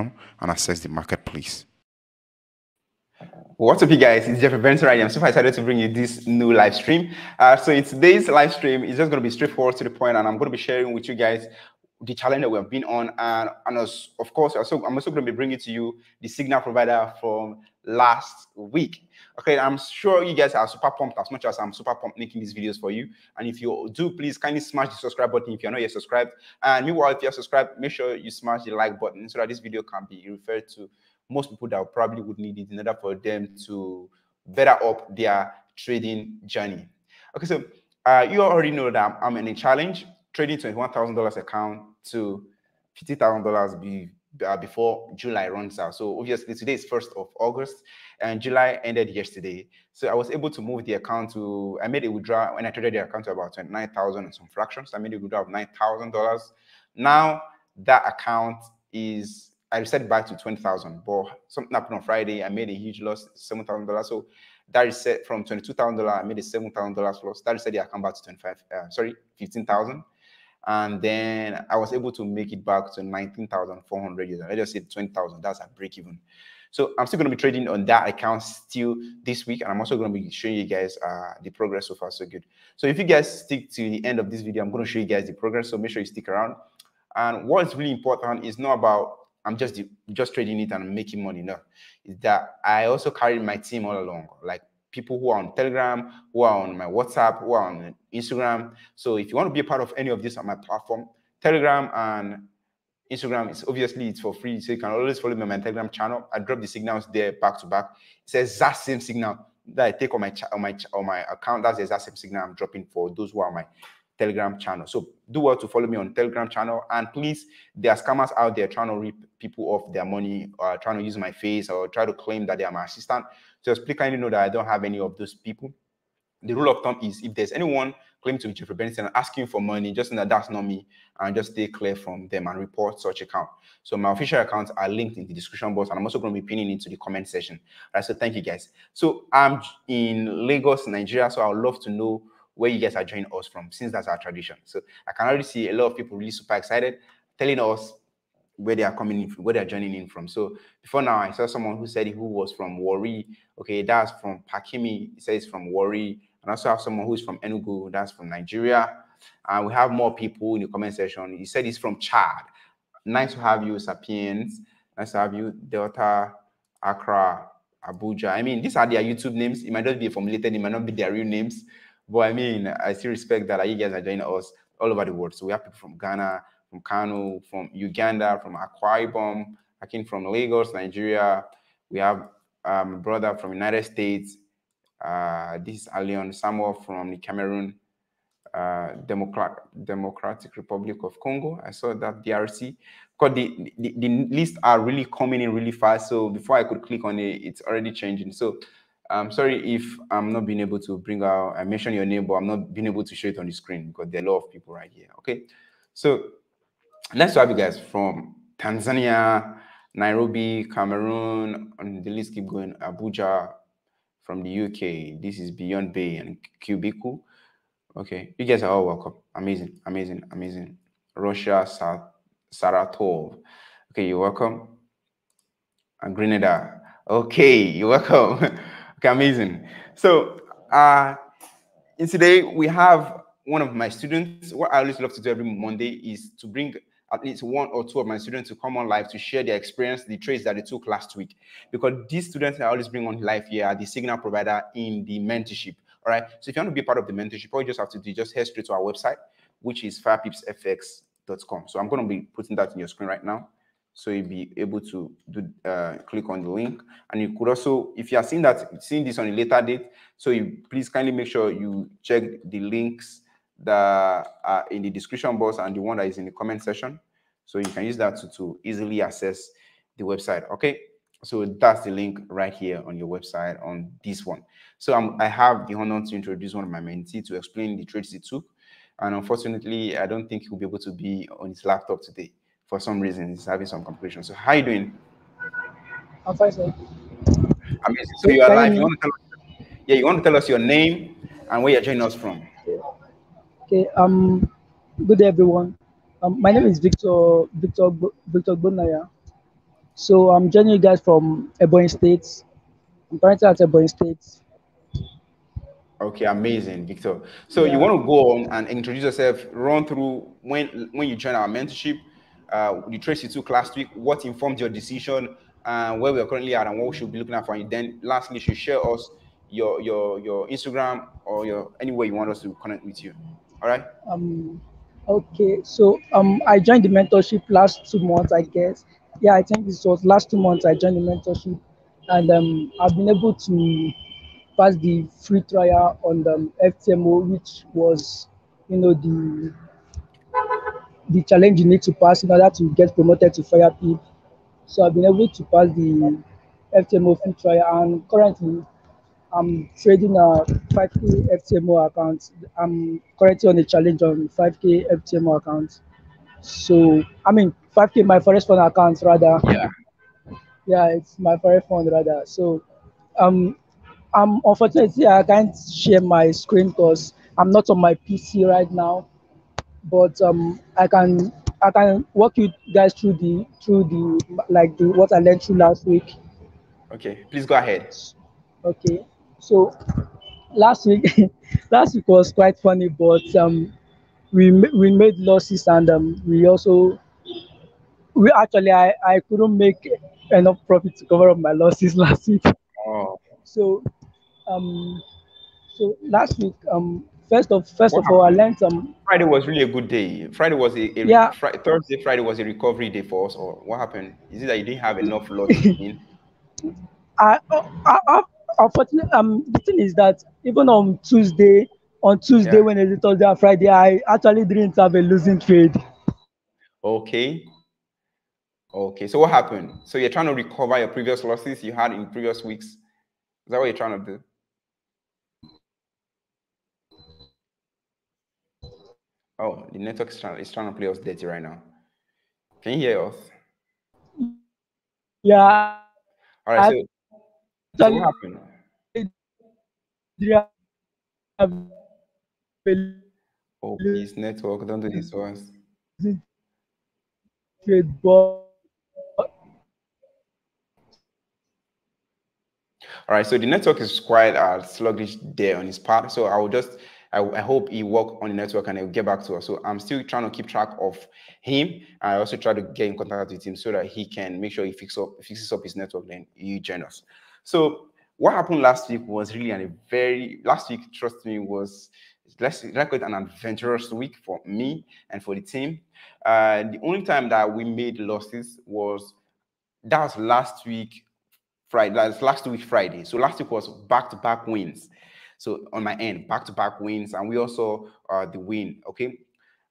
and access the marketplace. What's up, you guys? It's Jeffrey Benson. I'm super excited to bring you this new live stream. Uh, so in today's live stream, it's just going to be straightforward to the point, and I'm going to be sharing with you guys the challenge that we have been on, and, and of course, also I'm also going to be bringing to you the signal provider from last week. Okay, I'm sure you guys are super pumped as much as I'm super pumped making these videos for you. And if you do, please kindly smash the subscribe button if you're not yet subscribed. And meanwhile, if you're subscribed, make sure you smash the like button so that this video can be referred to most people that probably would need it in order for them to better up their trading journey. Okay, so uh, you already know that I'm in a challenge trading $21,000 account to $50,000 be, uh, before July runs out. So obviously today is 1st of August and July ended yesterday. So I was able to move the account to, I made a withdrawal when I traded the account to about 29,000 and some fractions. I made a withdrawal of $9,000. Now that account is I reset back to 20,000, but something happened on Friday. I made a huge loss, $7,000. So that reset from $22,000, I made a $7,000 loss. That reset the account back to 25, uh, sorry, 15,000. And then I was able to make it back to 19,400 users. I just said 20,000, that's a break even. So I'm still going to be trading on that account still this week. And I'm also going to be showing you guys uh, the progress so far, so good. So if you guys stick to the end of this video, I'm going to show you guys the progress. So make sure you stick around. And what's really important is not about I'm just just trading it and making money. No, is that I also carry my team all along, like people who are on Telegram, who are on my WhatsApp, who are on Instagram. So if you want to be a part of any of this on my platform, Telegram and Instagram is obviously it's for free, so you can always follow me on my Telegram channel. I drop the signals there back to back. It's the exact same signal that I take on my on my on my account. That's the exact same signal I'm dropping for those who are my Telegram channel. So do well to follow me on Telegram channel. And please, there are scammers out there trying to rip people off their money or trying to use my face or try to claim that they are my assistant. Just please kindly know that I don't have any of those people. The rule of thumb is if there's anyone claiming to be Jeffrey Benson and asking for money, just know that that's not me and just stay clear from them and report such account. So my official accounts are linked in the description box and I'm also going to be pinning into the comment section. All right, so thank you guys. So I'm in Lagos, Nigeria, so I would love to know where you guys are joining us from, since that's our tradition. So I can already see a lot of people really super excited, telling us where they are coming in from, where they're joining in from. So before now, I saw someone who said who was from Warri. Okay, that's from Pakimi. He says from Warri. And also have someone who's from Enugu. That's from Nigeria. And we have more people in the comment section. He said he's from Chad. Nice to have you, Sapiens. Nice to have you, Delta, Accra, Abuja. I mean, these are their YouTube names. It might not be formulated. It might not be their real names. But I mean, I still respect that you guys are joining us all over the world. So we have people from Ghana, from Kano, from Uganda, from Akwa Ibom, I came from Lagos, Nigeria. We have um, a brother from United States. Uh, this is Alion Samuel from the Cameroon, uh, Democrat, Democratic Republic of Congo. I saw that DRC. Because the, the, the lists are really coming in really fast. So before I could click on it, it's already changing. So I'm sorry if I'm not being able to bring out, I mentioned your name, but I'm not being able to show it on the screen because there are a lot of people right here. Okay. So let's have you guys from Tanzania, Nairobi, Cameroon, and the list keep going, Abuja, from the UK. This is Beyond Bay and Cubicle. Okay. You guys are all welcome. Amazing, amazing, amazing. Russia, Saratov. Okay, you're welcome. And Grenada. Okay, you're welcome. Okay, amazing. So uh, in today we have one of my students. What I always love to do every Monday is to bring at least one or two of my students to come on live to share their experience, the trades that they took last week. Because these students I always bring on live here are the signal provider in the mentorship. All right. So if you want to be part of the mentorship, all you just have to do just head straight to our website, which is firepipsfx.com. So I'm going to be putting that in your screen right now so you'll be able to do uh, click on the link and you could also if you are seeing that seeing this on a later date so you please kindly make sure you check the links that are in the description box and the one that is in the comment section so you can use that to, to easily access the website okay so that's the link right here on your website on this one so I'm, i have the honor to introduce one of my mentees to explain the trades he took and unfortunately i don't think he'll be able to be on his laptop today for some reason he's having some complications. So how are you doing? I'm fine, sir. Amazing. So you are live. You want to tell us, yeah, you want to tell us your name and where you're joining us from. Okay. Um. Good day, everyone. Um, my name is Victor Victor Victor Bonaya. So I'm joining you guys from Ebonyi State. I'm currently at Ebonyi State. Okay, amazing, Victor. So you want to go on and introduce yourself, run through when when you join our mentorship, uh, the trace you took last week, what informed your decision, and where we are currently at, and what we should be looking at for you. Then, lastly, you should share us your your your Instagram or your anywhere you want us to connect with you. All right. Um, okay, so um, I joined the mentorship last two months, I guess. Yeah, I think this was last two months I joined the mentorship, and um, I've been able to pass the free trial on the FTMO, which was, you know, the the challenge you need to pass in order to get promoted to fire pip. So I've been able to pass the FTMO free trial, and currently I'm trading a 5k FTMO account. I'm currently on a challenge on 5k FTMO account. So I mean 5k my Forex Fund account rather. Yeah. Yeah, it's my Forex Fund rather. So um, I'm unfortunately I can't share my screen because I'm not on my PC right now. But um I can I can walk you guys through the through the like the what I learned through last week. Okay, please go ahead. Okay, so last week, last week was quite funny, but um, we we made losses and um, we also we actually I, I couldn't make enough profit to cover up my losses last week. So um, so last week um, first of first What of all I learned um Friday was really a good day. Friday was a, a Yeah. Fri- Thursday, Friday was a recovery day for us. Or what happened? Is it that you didn't have enough losses in? I, I, I unfortunately um the thing is that even on Tuesday on Tuesday Yeah. when it's Thursday and Friday I actually didn't have a losing trade. Okay. Okay. So what happened? So you're trying to recover your previous losses you had in previous weeks. Is that what you're trying to do? Oh, the network is trying, is trying to play us dirty right now. Can you hear us? Yeah, All right. So, so Oh, please, network, don't do this to us. losing trade, but All right, so the network is quite uh, sluggish there on his part. So I will just, I, I hope he work on the network and he'll get back to us. So I'm still trying to keep track of him. I also try to get in contact with him so that he can make sure he fix up, fixes up his network. Then you join us. So what happened last week was really a very last week. Trust me, was let's it an adventurous week for me and for the team. Uh, the only time that we made losses was that was last week Friday, last, last week Friday. So last week was back-to-back wins. So on my end, back-to-back wins, and we also uh the win. Okay.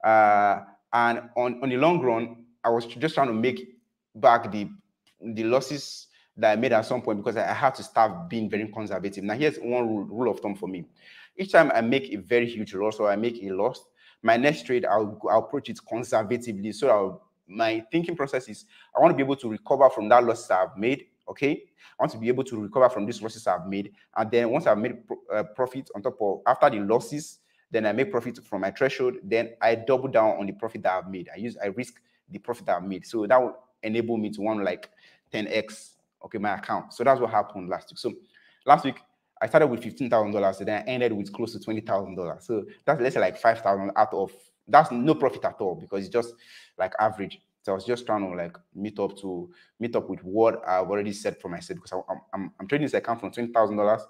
Uh and on, on the long run, I was just trying to make back the the losses that I made at some point because I, I had to start being very conservative. Now, here's one rule, rule of thumb for me. Each time I make a very huge loss or I make a loss, my next trade, I'll, I'll approach it conservatively. So I'll, my thinking process is I want to be able to recover from that loss I've made. Okay. I want to be able to recover from these losses I've made. And then once I've made pro- uh, profit on top of after the losses, then I make profit from my threshold. Then I double down on the profit that I've made. I use I risk the profit that I've made. So that will enable me to want like 10x okay my account. So that's what happened last week. So last week I started with fifteen thousand dollars, and then I ended with close to twenty thousand dollars. So that's let's say like five thousand out of that's no profit at all because it's just like average. So I was just trying to like meet up to meet up with what I've already set for myself because I- I'm I'm, I'm trading this account from twenty thousand dollars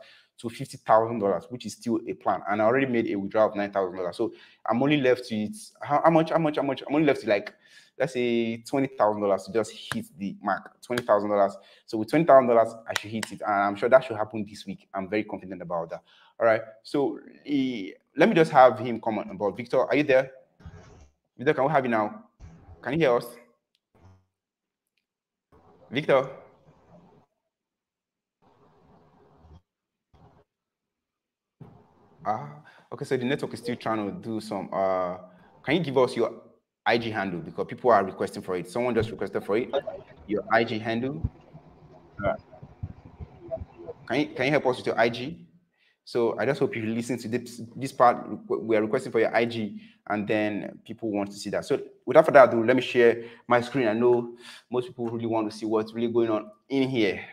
to fifty thousand dollars, which is still a plan, and I already made a withdrawal of nine thousand dollars. So I'm only left to it. How, how much? How much? How much? I'm only left to like let's say twenty thousand dollars to just hit the mark. Twenty thousand dollars. So with twenty thousand dollars, I should hit it, and I'm sure that should happen this week. I'm very confident about that. All right. So eh, let me just have him comment about Victor. Are you there? Victor, can we have you now? Can you hear us? Victor. Ah, okay. So the network is still trying to do some. Uh, can you give us your IG handle because people are requesting for it? Someone just requested for it. Your IG handle. Can you can you help us with your IG? So I just hope you listen to this, this part. We are requesting for your IG, and then people want to see that. So without further ado, let me share my screen. I know most people really want to see what's really going on in here.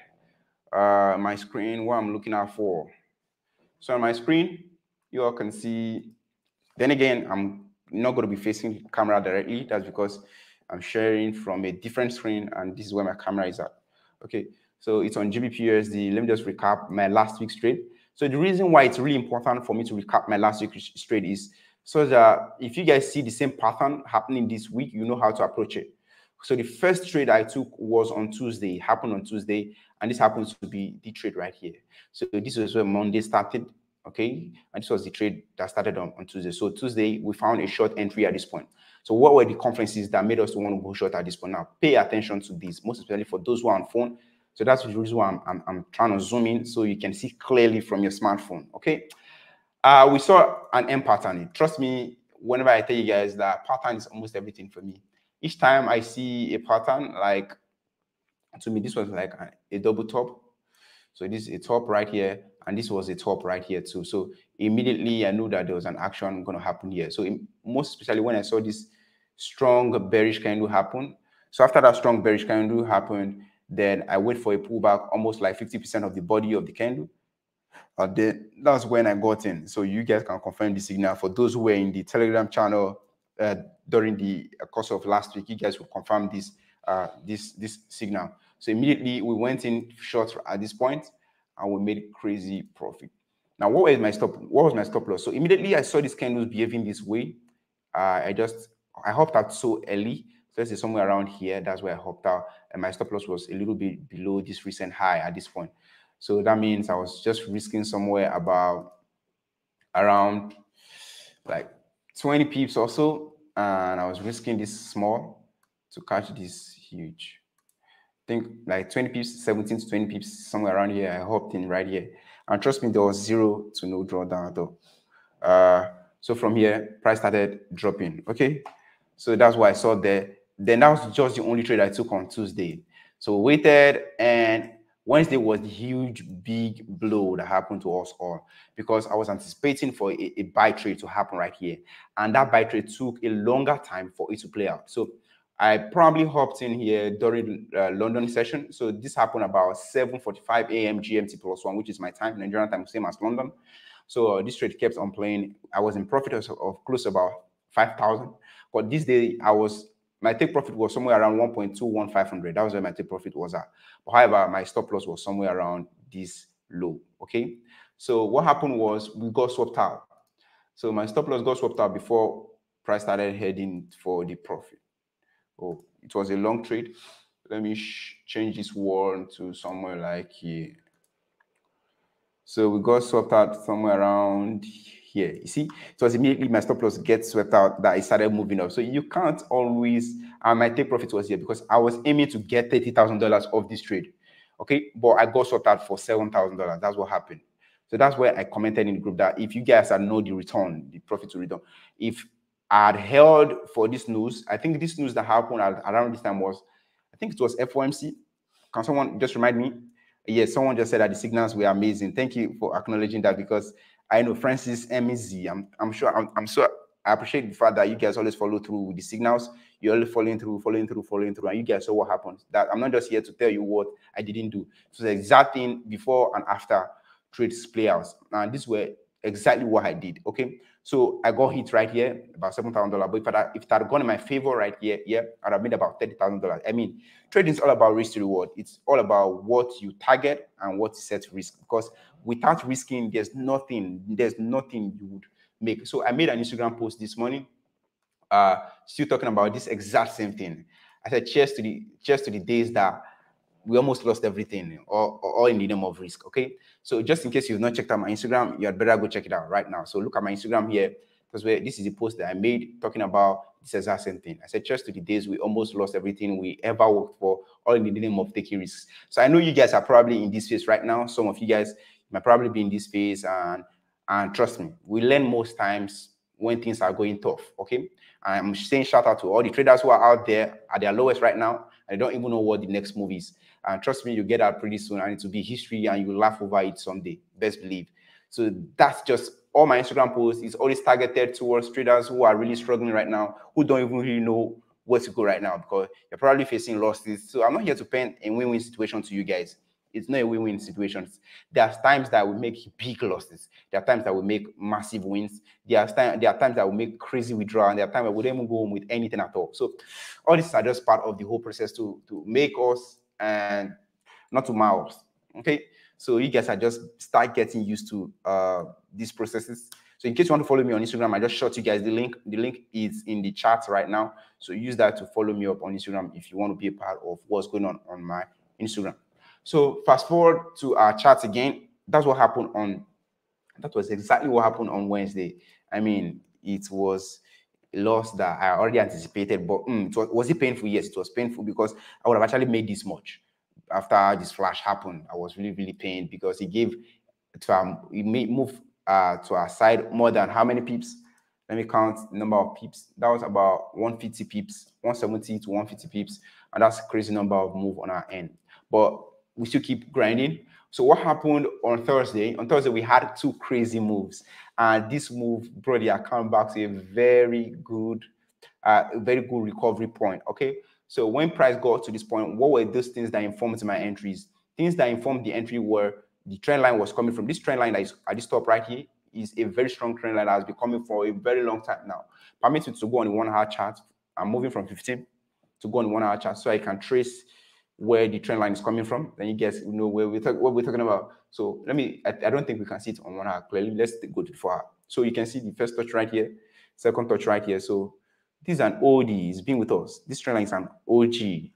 Uh, my screen, what I'm looking out for. So on my screen, you all can see. Then again, I'm not going to be facing camera directly. That's because I'm sharing from a different screen, and this is where my camera is at. Okay, so it's on GBPUSD. Let me just recap my last week's trade. So the reason why it's really important for me to recap my last week's trade is so that if you guys see the same pattern happening this week, you know how to approach it. So the first trade I took was on Tuesday, happened on Tuesday, and this happens to be the trade right here. So this was where Monday started, okay? And this was the trade that started on, on Tuesday. So Tuesday, we found a short entry at this point. So what were the confluences that made us want to go short at this point? Now, pay attention to this, most especially for those who are on phone. So that's the reason why I'm, I'm, I'm, trying to zoom in so you can see clearly from your smartphone, okay? Uh, we saw an M pattern. Trust me, whenever I tell you guys that pattern is almost everything for me. Each time I see a pattern, like to me, this was like a, a double top. So this is a top right here, and this was a top right here too. So immediately I knew that there was an action going to happen here. So most especially when I saw this strong bearish candle happen. So after that strong bearish candle happened, then I wait for a pullback, almost like 50% of the body of the candle. Uh, then that's when I got in. So you guys can confirm the signal. For those who were in the Telegram channel uh, during the course of last week, you guys will confirm this uh, this this signal. So immediately we went in short at this point, and we made crazy profit. Now, what was my stop? What was my stop loss? So immediately I saw these candles behaving this way. Uh, I just I hopped out so early let's say somewhere around here, that's where I hopped out. And my stop loss was a little bit below this recent high at this point. So that means I was just risking somewhere about around like 20 pips or so. And I was risking this small to catch this huge. Think like 20 pips, 17 to 20 pips, somewhere around here. I hopped in right here. And trust me, there was zero to no drawdown at all. Uh, so from here, price started dropping. Okay. So that's why I saw there then that was just the only trade I took on Tuesday. So waited, and Wednesday was the huge, big blow that happened to us all because I was anticipating for a, a buy trade to happen right here, and that buy trade took a longer time for it to play out. So I probably hopped in here during uh, London session. So this happened about 7:45 a.m. GMT plus one, which is my time, Nigerian time, same as London. So uh, this trade kept on playing. I was in profit of, of close about 5,000. But this day I was my take profit was somewhere around 1.21500. That was where my take profit was at. But however, my stop loss was somewhere around this low. Okay. So what happened was we got swapped out. So my stop loss got swapped out before price started heading for the profit. Oh, it was a long trade. Let me change this one to somewhere like here. So we got swapped out somewhere around here. You see, it was immediately my stop loss gets swept out that I started moving up. So you can't always, and my take profit was here because I was aiming to get $30,000 off this trade. Okay, but I got swapped out for $7,000. That's what happened. So that's where I commented in the group that if you guys are know the return, the profit to return, if I had held for this news, I think this news that happened around this time was, I think it was FOMC. Can someone just remind me? Yes, someone just said that the signals were amazing. Thank you for acknowledging that because I know Francis MEZ. I'm, I'm sure I'm, I'm sure I appreciate the fact that you guys always follow through with the signals. You're always following through, following through, following through, and you guys saw what happens. That I'm not just here to tell you what I didn't do. So the exact thing before and after trades play out. And this were exactly what I did. Okay. So I got hit right here, about seven thousand dollars. But if I if it had gone in my favor right here, yeah, I'd have made about thirty thousand dollars. I mean, trading is all about risk to reward. It's all about what you target and what you set risk. Because without risking, there's nothing, there's nothing you would make. So I made an Instagram post this morning, uh, still talking about this exact same thing. I said, cheers to the cheers to the days that we almost lost everything, all, all in the name of risk. Okay. So just in case you've not checked out my Instagram, you had better go check it out right now. So look at my Instagram here because this is a post that I made talking about this exact same thing. I said, just to the days we almost lost everything we ever worked for, all in the name of taking risks. So I know you guys are probably in this phase right now. Some of you guys might probably be in this phase, and and trust me, we learn most times when things are going tough. Okay, I'm saying shout out to all the traders who are out there at their lowest right now. I don't even know what the next move is. And trust me, you get out pretty soon, and it will be history, and you will laugh over it someday. Best believe. So that's just all my Instagram posts is always targeted towards traders who are really struggling right now, who don't even really know where to go right now because you're probably facing losses. So I'm not here to paint a win-win situation to you guys. It's not a win-win situation. There are times that we make big losses. There are times that we make massive wins. There are, time, there are times that we make crazy withdrawal. And there are times that we don't even go home with anything at all. So all these are just part of the whole process to, to make us and not to mouse. Okay. So you guys are just start getting used to uh, these processes. So in case you want to follow me on Instagram, I just shot you guys the link. The link is in the chat right now. So use that to follow me up on Instagram if you want to be a part of what's going on on my Instagram. So fast forward to our chat again. That's what happened on. That was exactly what happened on Wednesday. I mean, it was loss that I already anticipated, but mm, it was, was it painful? Yes, it was painful because I would have actually made this much after this flash happened, I was really, really pained because he gave to um, made move uh, to our side more than how many pips? Let me count the number of pips. That was about 150 pips, 170 to 150 pips, and that's a crazy number of move on our end. But we still keep grinding. So what happened on Thursday? On Thursday we had two crazy moves, and this move brought the account back to a very good, uh, very good recovery point. Okay, so when price got to this point, what were those things that informed my entries? Things that informed the entry were the trend line was coming from this trend line that is at this top right here is a very strong trend line that has been coming for a very long time now. Permit me to go on the one hour chart. I'm moving from 15 to go on the one hour chart so I can trace where the trend line is coming from. Then you guys know where we're, talk, what we're talking about. So let me, I, I, don't think we can see it on one hour clearly. Let's go to the four hour. So you can see the first touch right here, second touch right here. So this is an OD. It's been with us. This trend line is an OG.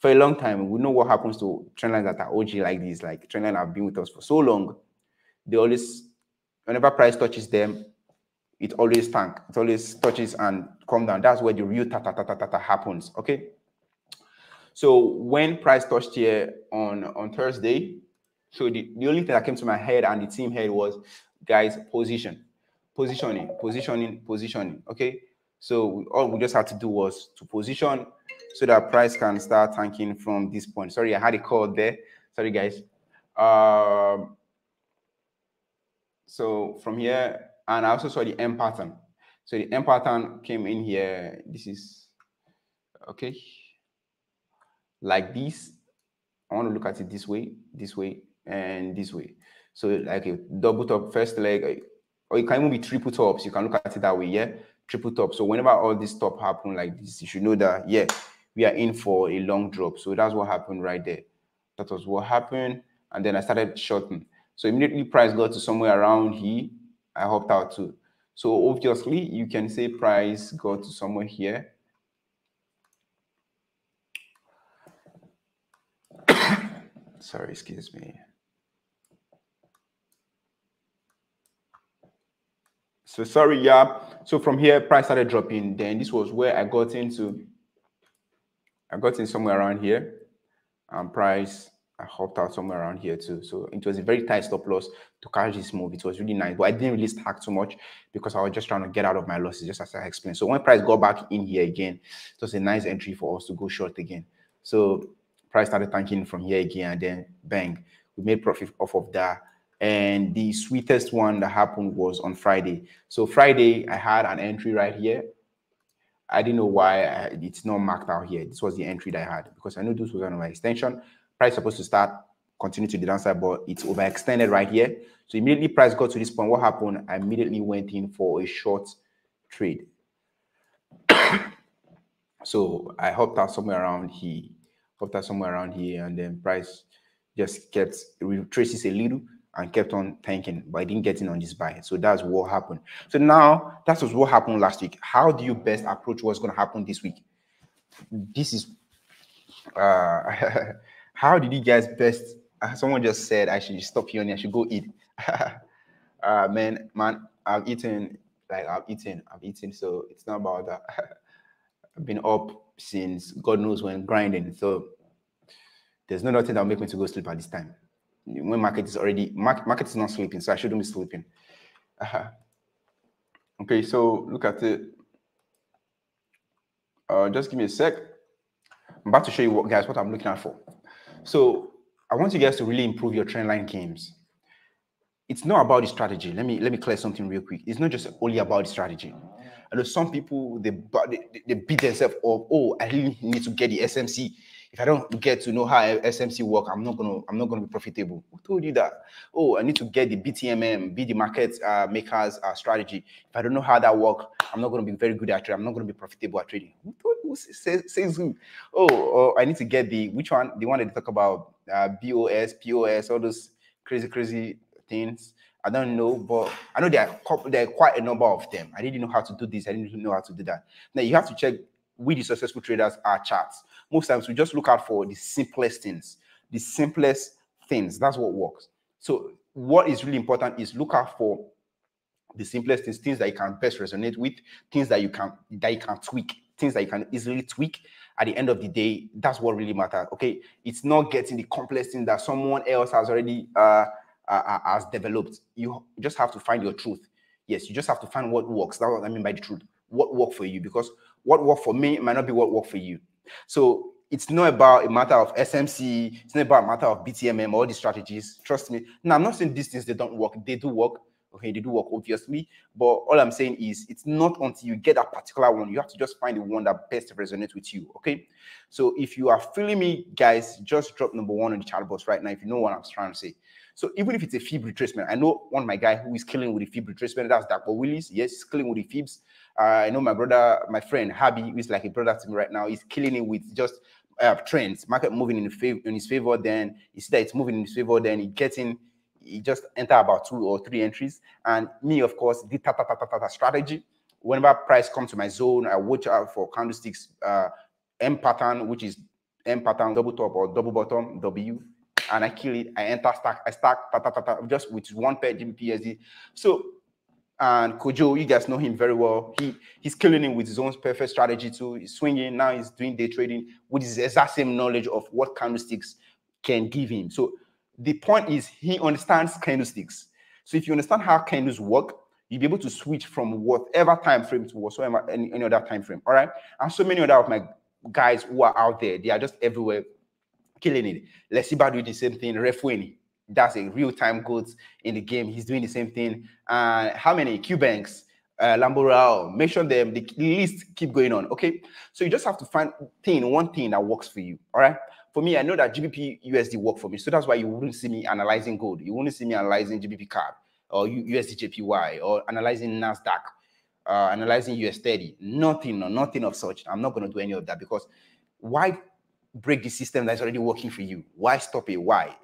For a long time, we know what happens to trend lines that are OG like this. Like trend lines have been with us for so long. They always, whenever price touches them, it always tank. It always touches and come down. That's where the real ta ta ta ta, ta happens. Okay. So when price touched here on on Thursday, so the, the only thing that came to my head and the team head was, guys, position, positioning, positioning, positioning. Okay. So all we just had to do was to position so that price can start tanking from this point. Sorry, I had a call there. Sorry, guys. Um, so from here, and I also saw the M pattern. So the M pattern came in here. This is okay, like this. I want to look at it this way, this way, and this way. So like a double top first leg, eh, or it can even be triple tops. You can look at it that way, yeah triple top. So whenever all this top happen like this, you should know that yeah, we are in for a long drop. So that's what happened right there. That was what happened. And then I started shorting. So immediately price got to somewhere around here. I hopped out too. So obviously you can say price got to somewhere here. Sorry, excuse me. So sorry, yeah. So from here, price started dropping. Then this was where I got into. I got in somewhere around here. And price, I hopped out somewhere around here too. So it was a very tight stop loss to catch this move. It was really nice, but I didn't really stack too much because I was just trying to get out of my losses, just as I explained. So when price got back in here again, it was a nice entry for us to go short again. So price started tanking from here again, and then bang, we made profit off of that and the sweetest one that happened was on Friday. So Friday, I had an entry right here. I didn't know why I, it's not marked out here. This was the entry that I had because I knew this was my extension. Price supposed to start, continue to the downside, but it's overextended right here. So immediately price got to this point. What happened? I immediately went in for a short trade. so I hopped out somewhere around here, out somewhere around here, and then price just kept retraces a little and kept on tanking, but didn't get in on this buy. So that's what happened. So now that was what happened last week. How do you best approach what's going to happen this week? This is uh how did you guys best uh, someone just said I should stop here and I should go eat. uh man, man, I've eaten like I've eaten, I've eaten, so it's not about that. I've been up since God knows when grinding. So there's no nothing that'll make me to go sleep at this time when market is already market, market is not sleeping, so I shouldn't be sleeping. Uh -huh. Okay, so look at it. Uh, just give me a sec. I'm about to show you what guys what I'm looking at for. So I want you guys to really improve your trend line games. it's not about the strategy. Let me let me clear something real quick. It's not just only about the strategy. I know some people they they, they beat themselves up. Oh, I really need to get the SMC. If I don't get to know how SMC work, I'm not gonna I'm not gonna be profitable. Who told you that? Oh, I need to get the BTMM, be the market uh, makers uh, strategy. If I don't know how that work, I'm not gonna be very good at trading. I'm not gonna be profitable at trading. Who told says who? Oh, oh, I need to get the which one? The one that they talk about uh, BOS, POS, all those crazy crazy things. I don't know, but I know there are there are quite a number of them. I didn't know how to do this. I didn't know how to do that. Now you have to check we the successful traders are charts most times we just look out for the simplest things, the simplest things. That's what works. So what is really important is look out for the simplest things, things that you can best resonate with, things that you can that you can tweak, things that you can easily tweak. At the end of the day, that's what really matters. Okay, it's not getting the complex thing that someone else has already uh, uh, uh, has developed. You just have to find your truth. Yes, you just have to find what works. That's what I mean by the truth. What worked for you? Because what worked for me might not be what worked for you. So it's not about a matter of SMC, it's not about a matter of BTMM, all these strategies. Trust me. Now, I'm not saying these things they don't work, they do work. Okay, they do work obviously, but all I'm saying is it's not until you get that particular one, you have to just find the one that best resonates with you. Okay, so if you are feeling me, guys, just drop number one on the chat box right now if you know what I'm trying to say. So even if it's a fib retracement, I know one of my guy who is killing with the fib retracement, that's Dr. Willis. Yes, he's killing with the fibs. Uh, I know my brother, my friend Habi, who is like a brother to me right now, he's killing it with just uh, trends, market moving in, favor, in his favor, then you see that it's moving in his favor, then he getting he just enter about two or three entries. And me, of course, the ta ta ta ta ta, ta strategy. Whenever price comes to my zone, I watch out for candlesticks, uh, M pattern, which is M pattern, double top or double bottom, W, and I kill it. I enter stack, I stack ta, ta, ta, ta, just with one pair of GBPUSD. So and Kojo, you guys know him very well. He he's killing him with his own perfect strategy too. He's swinging now. He's doing day trading with his exact same knowledge of what candlesticks can give him. So the point is he understands candlesticks. So if you understand how candles work, you'll be able to switch from whatever time frame to whatsoever any, any other time frame. All right. And so many other of my guys who are out there, they are just everywhere killing it. Lesiba do the same thing. Ref Refweni that's a real-time goods in the game. He's doing the same thing. Uh, how many Qbanks, uh, Lamborao, mention them. The list keep going on. Okay, so you just have to find thing one thing that works for you. All right. For me, I know that GBP USD work for me, so that's why you wouldn't see me analyzing gold. You wouldn't see me analyzing GBP CAD or USD USDJPY or analyzing Nasdaq, uh, analyzing US 30. Nothing, nothing of such. I'm not going to do any of that because why break the system that's already working for you? Why stop it? Why?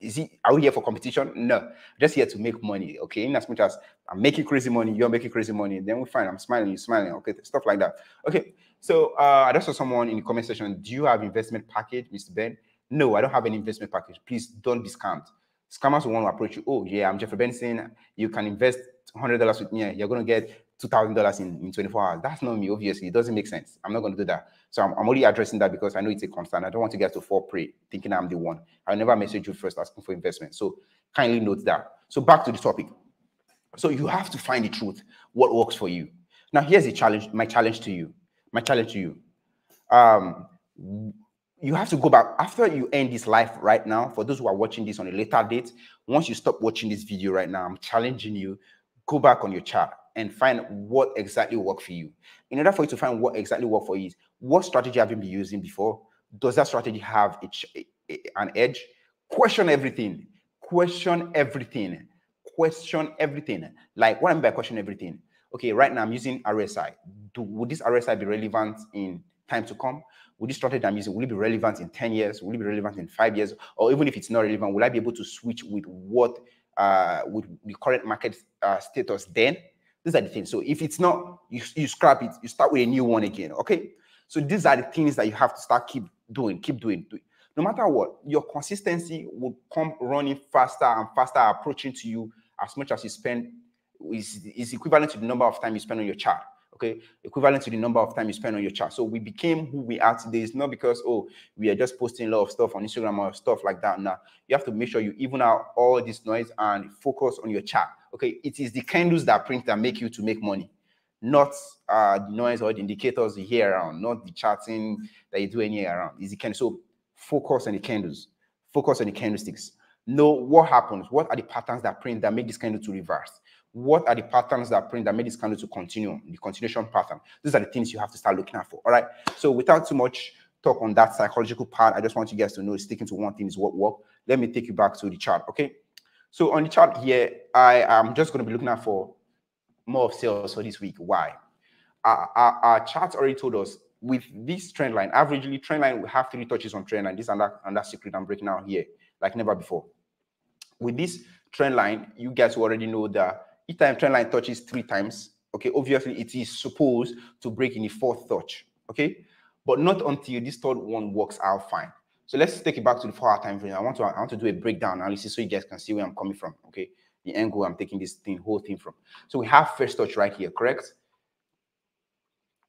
is it are we here for competition? No, just here to make money. Okay, in as much as I'm making crazy money, you're making crazy money, then we fine. I'm smiling, you're smiling. Okay, stuff like that. Okay, so uh, I just saw someone in the comment section. Do you have investment package, Mr. Ben? No, I don't have an investment package. Please don't be scammed. Scammers will want to approach you. Oh yeah, I'm Jeffrey Benson. You can invest hundred dollars with me. You're gonna get two thousand dollars in in 24 hours. That's not me. Obviously, it doesn't make sense. I'm not gonna do that. So I'm, I'm only addressing that because I know it's a concern. I don't want to get to fall prey thinking I'm the one. I'll never message you first asking for investment. So kindly note that. So back to the topic. So you have to find the truth, what works for you. Now here's the challenge, my challenge to you. My challenge to you. Um, you have to go back after you end this life right now. For those who are watching this on a later date, once you stop watching this video right now, I'm challenging you, go back on your chart and find what exactly worked for you. In order for you to find what exactly worked for you, what strategy have you been using before? Does that strategy have an edge? Question everything. Question everything. Question everything. Like what I mean by question everything? Okay, right now I'm using RSI. Do, would this RSI be relevant in time to come? Would this strategy I'm using, will it be relevant in 10 years? Will it be relevant in five years? Or even if it's not relevant, will I be able to switch with what, uh, with the current market uh, status then? These are the things. So if it's not, you, you scrap it, you start with a new one again. Okay. So these are the things that you have to start keep doing, keep doing. doing. No matter what, your consistency will come running faster and faster, approaching to you as much as you spend is, is equivalent to the number of time you spend on your chart. Okay, equivalent to the number of time you spend on your chart. So we became who we are today. It's not because oh we are just posting a lot of stuff on Instagram or stuff like that. Now you have to make sure you even out all this noise and focus on your chart okay, it is the candles that print that make you to make money, not uh, the noise or the indicators you hear around, not the charting that you do anywhere around. Is the candle. So focus on the candles, focus on the candlesticks. know what happens, what are the patterns that print that make this candle to reverse, what are the patterns that print that made this candle to continue, the continuation pattern. These are the things you have to start looking at for. All right. So without too much talk on that psychological part, I just want you guys to know sticking to one thing is what work. Let me take you back to the chart. Okay. So on the chart here, I am just going to be looking at for more of sales for this week. Why? Our, our, our chart already told us with this trend line, averagely trend line we have three touches on trend line. This and that, and that secret I'm breaking out here like never before. With this trend line, you guys already know that each time trend line touches three times, okay, obviously it is supposed to break in the fourth touch, okay? But not until this third one works out fine. So let's take it back to the four hour time frame. I want to I want to do a breakdown analysis so you guys can see where I'm coming from. Okay, the angle I'm taking this thing whole thing from. So we have first touch right here, correct?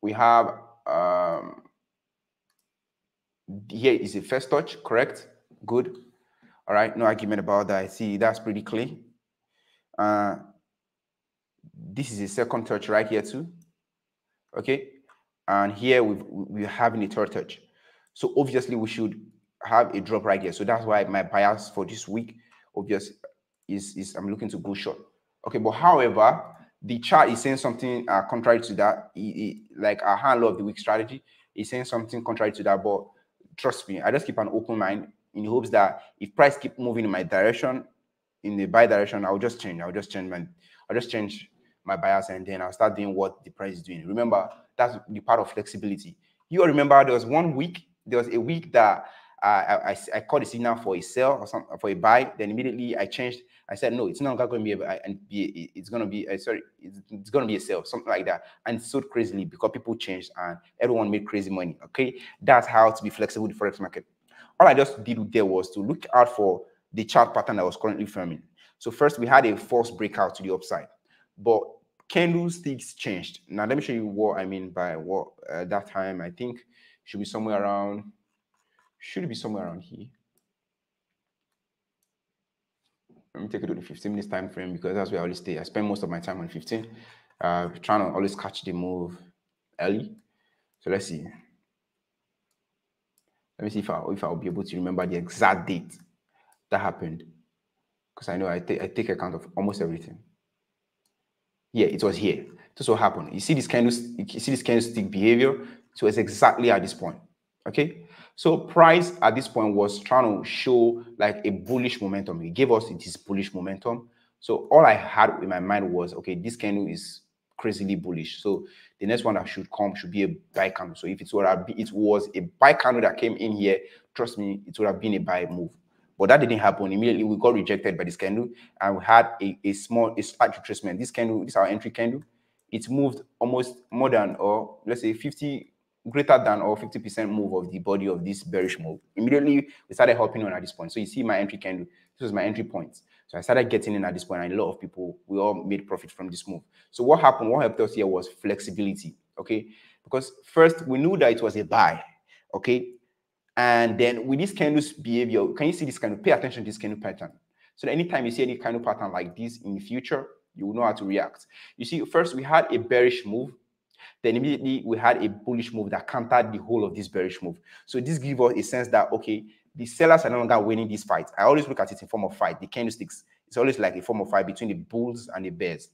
We have um here is a first touch, correct? Good. All right, no argument about that. I see that's pretty clear. Uh this is a second touch right here too. Okay, and here we we're having a third touch. So obviously we should have a drop right here. So that's why my bias for this week, obvious, is, is I'm looking to go short. Okay, but however, the chart is saying something uh, contrary to that. It, it, like a handle of the week strategy is saying something contrary to that. But trust me, I just keep an open mind in hopes that if price keep moving in my direction, in the buy direction, I'll just change. I'll just change my I'll just change my bias and then I'll start doing what the price is doing. Remember, that's the part of flexibility. You remember there was one week, there was a week that I, I, I called a signal for a sell or some for a buy. Then immediately I changed. I said no, it's not going to be a and be it's going to be a, uh, sorry, it's, it's going to be a sell, something like that. And sold crazily because people changed and everyone made crazy money. Okay, that's how to be flexible in the forex market. All I just did there was to look out for the chart pattern that was currently forming. So first we had a false breakout to the upside, but candlesticks changed. Now let me show you what I mean by what uh, that time. I think should be somewhere around should be somewhere around here. Let me take it to the 15 minutes time frame because that's where I always stay. I spend most of my time on 15, uh, trying to always catch the move early. So let's see. Let me see if I if I'll be able to remember the exact date that happened, because I know I take I take account of almost everything. Yeah, it was here. This what happened. You see this of you see this candlestick behavior. So it's exactly at this point. Okay. So price at this point was trying to show like a bullish momentum. He gave us this bullish momentum. So all I had in my mind was, okay, this candle is crazily bullish. So the next one that should come should be a buy candle. So if it's what it was a buy candle that came in here, trust me, it would have been a buy move. But that didn't happen. Immediately we got rejected by this candle and we had a, a small, a slight retracement. This candle, this is our entry candle. It moved almost more than, or let's say 50 greater than or 50% move of the body of this bearish move. Immediately, we started hopping on at this point. So you see my entry candle. This was my entry point. So I started getting in at this point, and a lot of people, we all made profit from this move. So what happened, what helped us here was flexibility, okay? Because first, we knew that it was a buy, okay? And then with this candle's behavior, can you see this kind of Pay attention to this candle pattern. So that anytime you see any kind of pattern like this in the future, you will know how to react. You see, first we had a bearish move then immediately we had a bullish move that countered the whole of this bearish move. So this gives us a sense that okay, the sellers are no longer winning this fight. I always look at it in form of fight. The candlesticks, it's always like a form of fight between the bulls and the bears.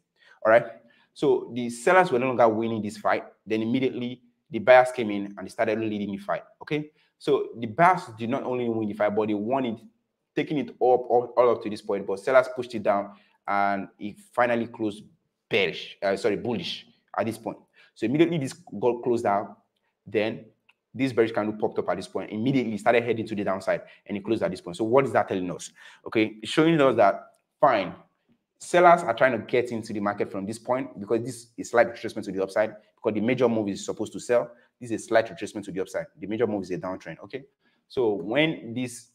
All right. So the sellers were no longer winning this fight. Then immediately the buyers came in and they started leading the fight. Okay. So the buyers did not only win the fight, but they won it, taking it up all, all up to this point. But sellers pushed it down and it finally closed bearish, uh, sorry, bullish at this point. So immediately this got closed down, then this bearish candle popped up at this point, immediately started heading to the downside and it closed at this point. So what is that telling us? Okay, it's showing us that fine, sellers are trying to get into the market from this point because this is slight retracement to the upside because the major move is supposed to sell. This is a slight retracement to the upside. The major move is a downtrend. Okay, so when these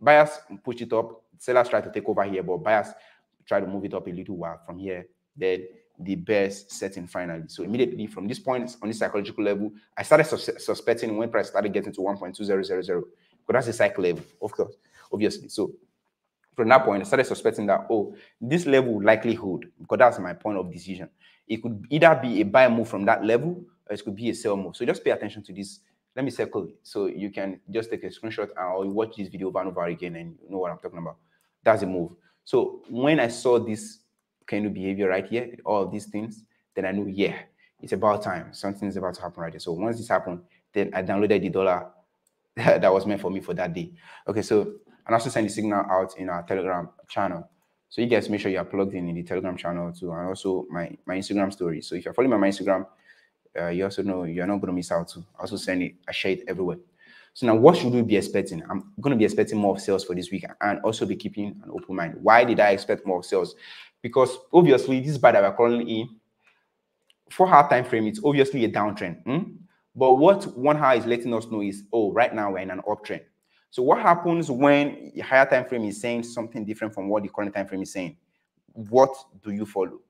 buyers push it up, sellers try to take over here, but buyers try to move it up a little while from here. Then the best setting finally. So immediately from this point on this psychological level, I started sus suspecting when price started getting to 1.2000 because that's the cycle level, of course, obviously. So from that point, I started suspecting that, oh, this level likelihood, because that's my point of decision. It could either be a buy move from that level it could be a sell move. So just pay attention to this. Let me circle it so you can just take a screenshot or watch this video over and over again and you know what I'm talking about. That's a move. So when I saw this kind of behavior right here, all of these things, then I knew, yeah, it's about time. Something's about to happen right here. So once this happened, then I downloaded the dollar that was meant for me for that day. Okay, so and also send the signal out in our Telegram channel. So you guys make sure you are plugged in in the Telegram channel too, and also my my Instagram story. So if you're following my Instagram, uh, you also know you're not going to miss out too. I also send it, I share it everywhere. So now, what should we be expecting? I'm going to be expecting more of sales for this week, and also be keeping an open mind. Why did I expect more sales? Because obviously, this buy that we're currently in, for our time frame, it's obviously a downtrend. Hmm? But what one hour is letting us know is, oh, right now we're in an uptrend. So what happens when higher time frame is saying something different from what the current time frame is saying? What do you follow?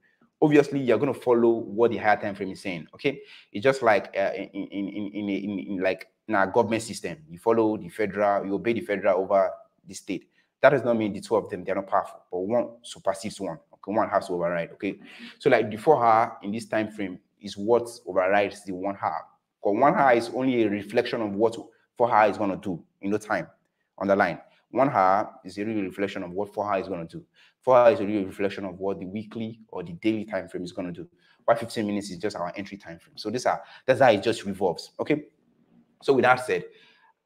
Obviously, you're going to follow what the higher time frame is saying. Okay, it's just like uh, in, in, in, in, in, like in our government system, you follow the federal, you obey the federal over the state. That does not mean the two of them they're not powerful, but one supersedes one. Okay, one has to override. Okay, so like the four in this time frame is what overrides the one hour. Because one hour is only a reflection of what four hour is going to do in no time on the line. One hour is a real reflection of what four hour is going to do. Four hour is a real reflection of what the weekly or the daily time frame is going to do. Why 15 minutes is just our entry time frame. So this are that's how it just revolves. Okay. So with that said,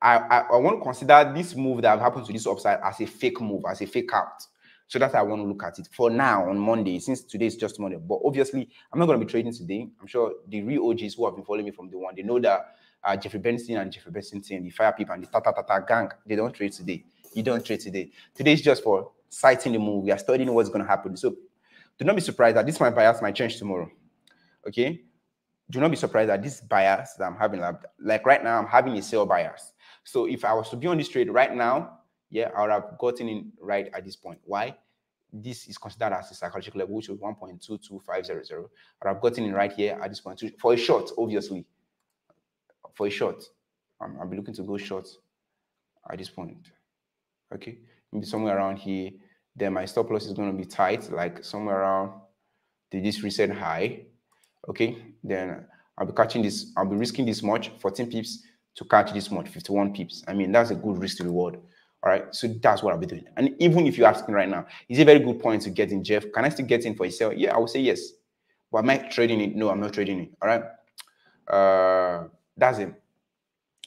I, I, I want to consider this move that happened to this upside as a fake move, as a fake out. So that's how I want to look at it for now on Monday, since today is just Monday. But obviously, I'm not going to be trading today. I'm sure the real OGs who have been following me from the one, they know that uh, Jeffrey Benson and Jeffrey Benson team, the fire people and the Tata Tata gang, they don't trade today. You don't trade today. Today is just for sighting the move. We are studying what's going to happen. So do not be surprised that this my bias might change tomorrow. Okay. Do not be surprised that this bias that I'm having, like right now, I'm having a sell bias. So if I was to be on this trade right now, yeah, I would have gotten in right at this point. Why? This is considered as a psychological level, which is 1.22500. I have gotten in right here at this point for a short, obviously for a short. I'm, I'll be looking to go short at this point. Okay, maybe somewhere around here. Then my stop loss is going to be tight, like somewhere around the this recent high. Okay, then I'll be catching this. I'll be risking this much, 14 pips to catch this much, 51 pips. I mean, that's a good risk to reward. All right, so that's what I'll be doing. And even if you're asking right now, is it a very good point to get in, Jeff? Can I still get in for a sale? Yeah, I would say yes. But am I trading it? No, I'm not trading it. All right. Uh, that's it.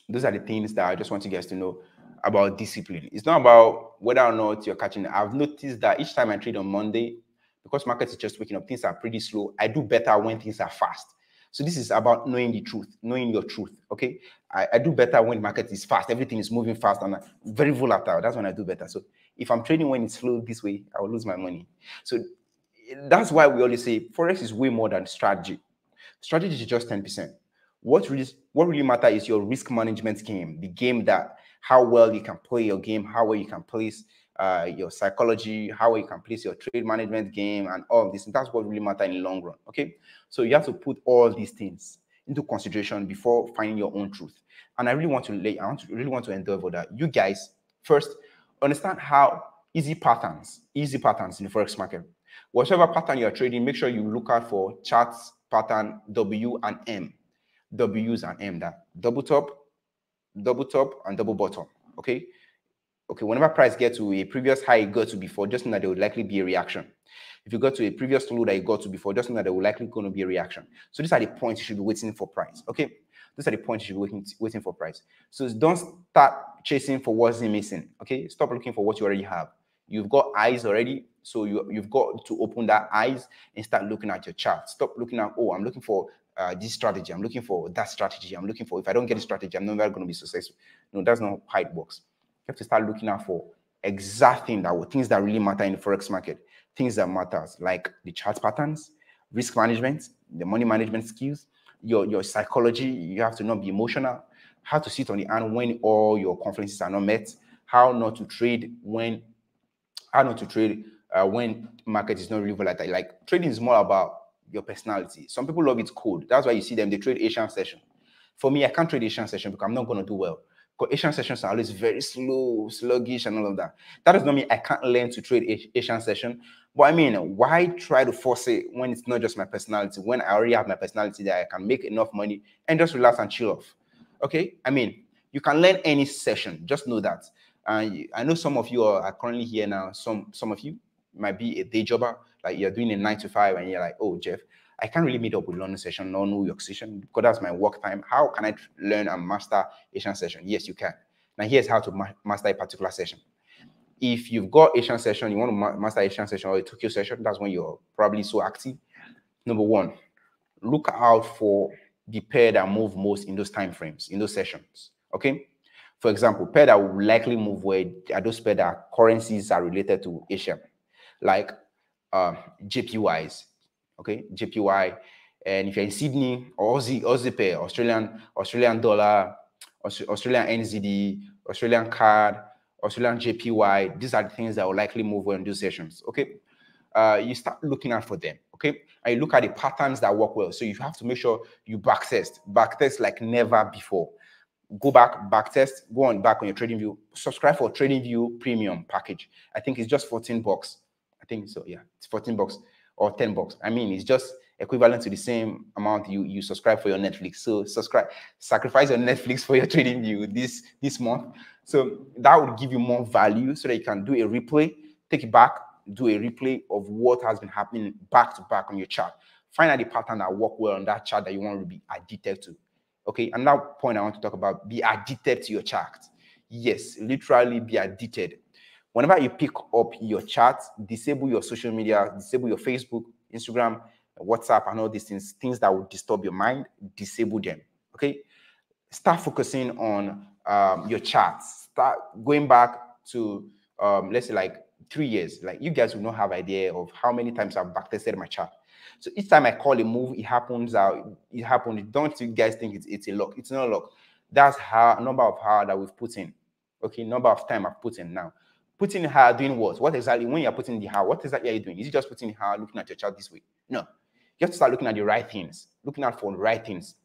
Those are the things that I just want you guys to know about discipline. It's not about whether or not you're catching. I've noticed that each time I trade on Monday, because market is just waking up, things are pretty slow. I do better when things are fast. So this is about knowing the truth, knowing your truth. Okay, I, I do better when market is fast. Everything is moving fast and very volatile. That's when I do better. So if I'm trading when it's slow this way, I will lose my money. So that's why we always say forex is way more than strategy. Strategy is just ten percent what really what really matter is your risk management game, the game that how well you can play your game, how well you can place uh, your psychology, how well you can place your trade management game, and all of this. And that's what really matter in the long run. Okay, so you have to put all these things into consideration before finding your own truth. And I really want to lay, I want to really want to endeavor that you guys first understand how easy patterns, easy patterns in the forex market. Whatever pattern you are trading, make sure you look out for charts pattern W and M W's and M that double top, double top, and double bottom. Okay. Okay. Whenever price gets to a previous high it got to before, just know that there would likely be a reaction. If you got to a previous low that you got to before, just know that there will likely going to be a reaction. So these are the points you should be waiting for price. Okay. These are the points you should be waiting, waiting for price. So don't start chasing for what's missing. Okay. Stop looking for what you already have. You've got eyes already. So you, you've got to open that eyes and start looking at your chart. Stop looking at, oh, I'm looking for uh, this strategy. I'm looking for that strategy. I'm looking for, if I don't get a strategy, I'm never going to be successful. No, that's not how it works. You have to start looking out for exact thing that things that really matter in the forex market, things that matters like the chart patterns, risk management, the money management skills, your your psychology. You have to not be emotional. How to sit on the hand when all your confluences are not met. How not to trade when, how not to trade uh, when market is not really volatile. Like trading is more about your personality. Some people love it cold. That's why you see them, they trade Asian session. For me, I can't trade Asian session because I'm not going to do well. Because Asian sessions are always very slow, sluggish, and all of that. That does not mean I can't learn to trade Asian session. But I mean, why try to force it when it's not just my personality? When I already have my personality that I can make enough money and just relax and chill off. Okay? I mean, you can learn any session. Just know that. And I know some of you are, are currently here now. Some some of you might be a day jobber, like you're doing a nine to five, and you're like, oh Jeff, I can't really meet up with London session or New York session because that's my work time. How can I learn and master Asian session? Yes, you can. Now here's how to ma master a particular session. If you've got Asian session, you want to ma master Asian session or a Tokyo session, that's when you're probably so active. Number one, look out for the pair that move most in those time frames, in those sessions. Okay. For example, pair that will likely move where are those pair that currencies are related to Asia, like uh, JPYs, okay, JPY. And if you're in Sydney or Aussie, Aussie pair, Australian, Australian dollar, Australian NZD, Australian CAD, Australian JPY, these are the things that will likely move in those sessions. Okay. Uh, you start looking out for them. Okay. And you look at the patterns that work well. So you have to make sure you backtest, backtest like never before. Go back, backtest, go on back on your TradingView, subscribe for TradingView premium package. I think it's just 14 bucks. I think so. Yeah, it's 14 bucks or 10 bucks. I mean, it's just equivalent to the same amount you you subscribe for your Netflix. So subscribe, sacrifice your Netflix for your TradingView this this month. So that would give you more value so that you can do a replay, take it back, do a replay of what has been happening back to back on your chart. Find out the pattern that work well on that chart that you want to be addicted to. Okay, and that point I want to talk about: be addicted to your chart. Yes, literally be addicted. Whenever you pick up your chart, disable your social media, disable your Facebook, Instagram, WhatsApp, and all these things, things that will disturb your mind, disable them. Okay, start focusing on um, your charts. Start going back to um, let's say like three years. Like you guys will not have idea of how many times I've backtested my chart. So each time I call a move, it happens. Uh, it happens. Don't you guys think it's, it's a lock? It's not a lock. That's how number of hours that we've put in. Okay, number of time I've put in now. Putting how doing what? What exactly when you're putting the how? What exactly are you doing? Is it just putting how looking at your chart this way? No. You have to start looking at the right things, looking out for the right things,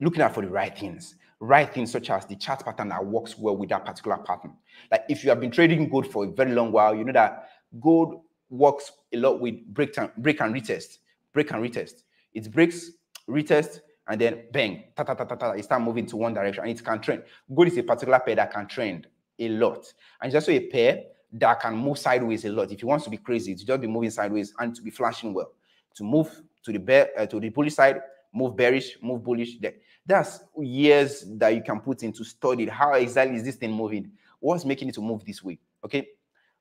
looking out for the right things right things such as the chart pattern that works well with that particular pattern. Like if you have been trading gold for a very long while, you know that gold works a lot with break, time, break and retest, break and retest. It breaks, retest, and then bang, ta ta ta ta ta, it start moving to one direction and it can trend. Gold is a particular pair that can trend a lot. And it's also a pair that can move sideways a lot. If you want to be crazy, to just be moving sideways and to be flashing well. To move to the bear uh, to the bullish side, move bearish, move bullish. That's years that you can put into study. How exactly is this thing moving? What's making it to move this way? Okay.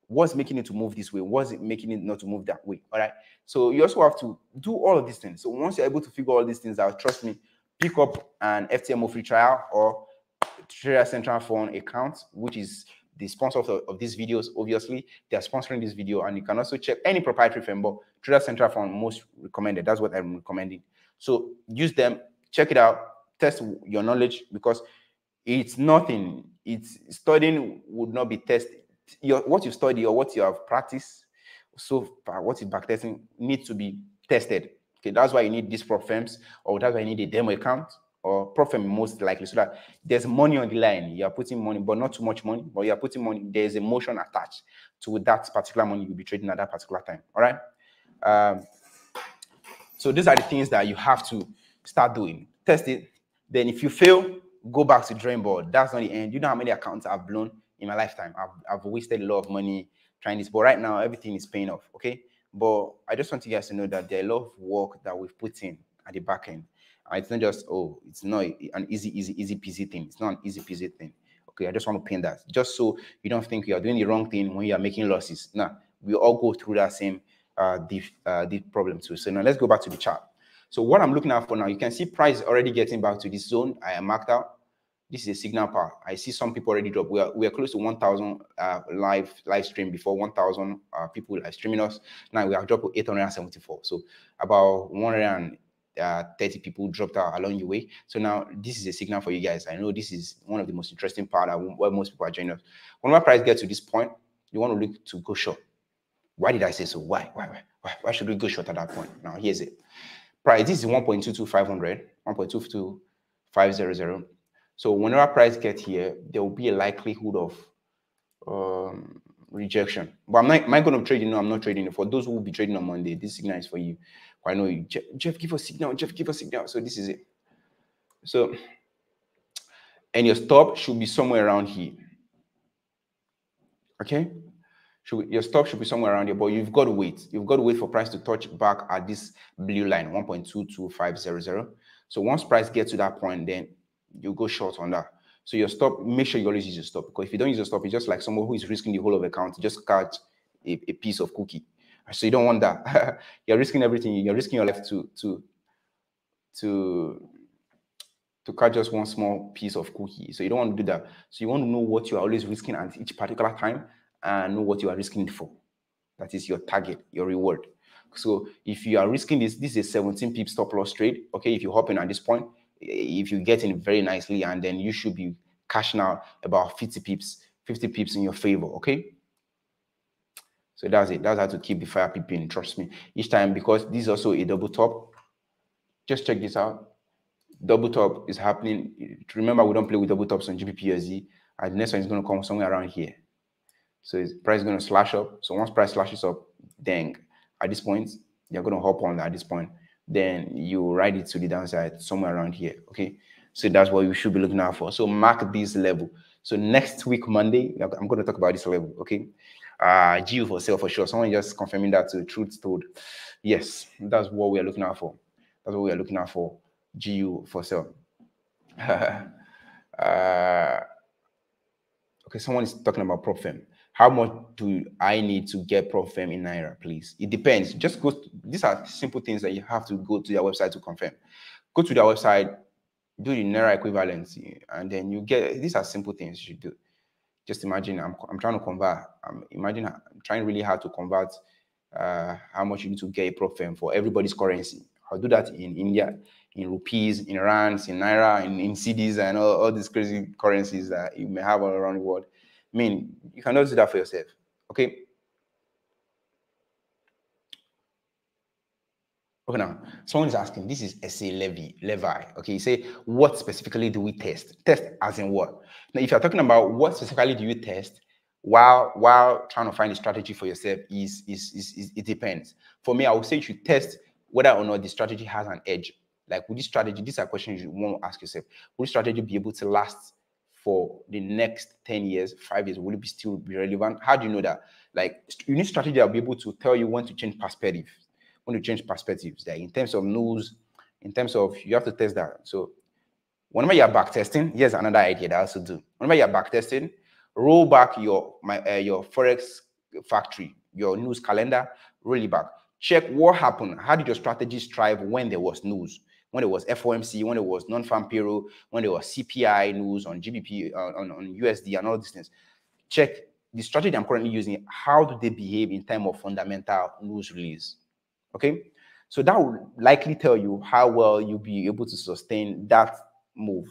What's making it to move this way? What's it making it not to move that way? All right. So you also have to do all of these things. So once you're able to figure all these things out, trust me, pick up an FTMO free trial or Trader Central Fund account, which is the sponsor of, the, of, these videos. Obviously, they are sponsoring this video, and you can also check any proprietary firm, but Trader Central Fund most recommended. That's what I'm recommending. So use them, check it out, test your knowledge because it's nothing. It's studying would not be tested. Your what you study or what you have practiced so far, what is backtesting needs to be tested. Okay, that's why you need these prop firms, or that's why you need a demo account or profit most likely, so that there's money on the line. You are putting money, but not too much money, but you are putting money. There's emotion attached to that particular money you'll be trading at that particular time. All right. Um, so these are the things that you have to start doing. Test it. Then if you fail, go back to drawing board. That's not the end. You know how many accounts I've blown in my lifetime. I've, I've wasted a lot of money trying this, but right now everything is paying off. Okay. But I just want you guys to know that there are a lot of work that we've put in at the back end. It's not just oh, it's not an easy, easy, easy peasy thing. It's not an easy peasy thing. Okay, I just want to paint that just so you don't think you are doing the wrong thing when you are making losses. Now we all go through that same uh, the, uh, the problem too. So now let's go back to the chart. So what I'm looking at for now, you can see price already getting back to this zone I am marked out. This is a signal power. I see some people already drop. We are, we are close to 1,000 uh, live live stream before 1,000 uh, people live streaming us. Now we have dropped to 874. So about 130 uh, 30 people dropped out along the way. So now this is a signal for you guys. I know this is one of the most interesting part where most people are joining us. Whenever price gets to this point, you want to look to go short. Why did I say so? Why? Why? Why? Why should we go short at that point? Now, here's it. Price, this is 1.22500, 1.22500. So whenever price get here, there will be a likelihood of um, rejection. But I'm not, I going to trade? You know, I'm not trading. For those who will be trading on Monday, this signal is for you. I know you, Jeff, Jeff, give a signal. Jeff, give a signal. So this is it. So, and your stop should be somewhere around here. Okay, should, your stop should be somewhere around here, but you've got to wait. You've got to wait for price to touch back at this blue line, 1.22500. So once price gets to that point, then you go short on that. So your stop, make sure you always use your stop because if you don't use your stop, it's just like someone who is risking the whole of account just catch a, a piece of cookie. So you don't want that. you're risking everything. You're risking your life to to to to catch just one small piece of cookie. So you don't want to do that. So you want to know what you are always risking at each particular time and know what you are risking for. That is your target, your reward. So if you are risking this, this is a 17 pip stop loss trade. Okay, if you hop in at this point, eh, if you get in very nicely, and then you should be cashing out about 50 pips, 50 pips in your favor. Okay. So that's it. That's how to keep the fire peeping. Trust me. Each time, because this is also a double top. Just check this out. Double top is happening. Remember, we don't play with double tops on GBPUSD. And the next one is going to come somewhere around here. So its price is going to slash up. So once price slashes up, then at this point, you're going to hop on at this point. Then you ride it to the downside somewhere around here. Okay. So that's what you should be looking out for. So mark this level. So next week, Monday, I'm going to talk about this level. Okay. Uh, GU for sale for sure. Someone just confirming that to truth told. Yes, that's what we are looking out for. That's what we are looking out for. GU for sale. uh, okay, someone is talking about prop firm how much do I need to get prop firm in Naira, please? It depends. Just go, to, these are simple things that you have to go to their website to confirm. Go to their website, do the Naira equivalency, and then you get, these are simple things you should do. Just imagine, I'm, I'm trying to convert, I'm imagine I'm trying really hard to convert uh, how much you need to get a prop firm for everybody's currency. I'll do that in India, in rupees, in rands, in naira, in, in cedis, and all, all these crazy currencies that you may have all around the world. I mean, you cannot do that for yourself. Okay. Okay, now is asking, this is SA Levy, Levi. Okay, you say, what specifically do we test? Test as in what? Now, if you're talking about what specifically do you test while while trying to find a strategy for yourself, is, is, is, is it depends. For me, I would say you should test whether or not the strategy has an edge. Like, would this strategy, these are questions you want to ask yourself. Would this strategy be able to last for the next 10 years, five years, will it be still be relevant? How do you know that? Like you need strategy that will be able to tell you when to change perspective, when to change perspectives. That in terms of news, in terms of you have to test that. So whenever you're back testing, here's another idea that I also do. Whenever you're back testing, roll back your my uh, your forex factory, your news calendar, roll it back. Check what happened. How did your strategy thrive when there was news? when it was FOMC, when it was non-farm payroll, when there was CPI news on GBP, on, on USD and all these things. Check the strategy I'm currently using. How do they behave in time of fundamental news release? Okay. So that will likely tell you how well you'll be able to sustain that move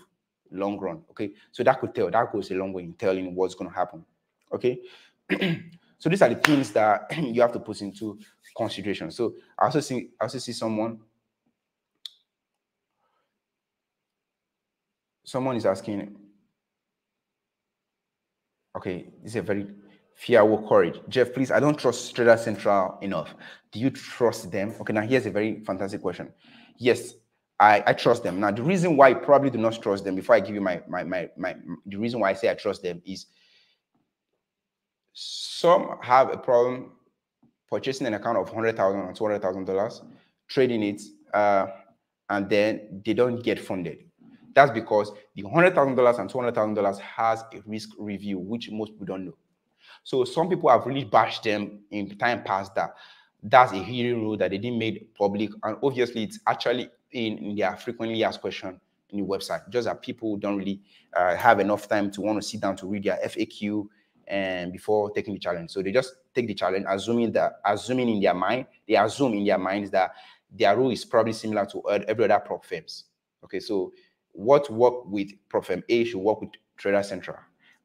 long run. Okay. So that could tell, that goes a long way in telling what's going to happen. Okay. so these are the things that you have to put into consideration. So I also see, I also see someone someone is asking, okay, this is a very fear or courage. Jeff, please, I don't trust Trader Central enough. Do you trust them? Okay, now here's a very fantastic question. Yes, I, I trust them. Now, the reason why I probably do not trust them, before I give you my, my, my, my, the reason why I say I trust them is some have a problem purchasing an account of 100,000 or $200,000, trading it, uh, and then they don't get funded. That's because the $100,000 and $200,000 has a risk review, which most people don't know. So some people have really bashed them in time past that that's a hidden rule that they didn't make public. And obviously, it's actually in, in their frequently asked question in the website. Just that people don't really uh, have enough time to want to sit down to read their FAQ and before taking the challenge. So they just take the challenge, assuming that assuming in their mind, they assume in their minds that their rule is probably similar to every other prop firms. Okay, so what work with Prop Firm A should work with Trader Central.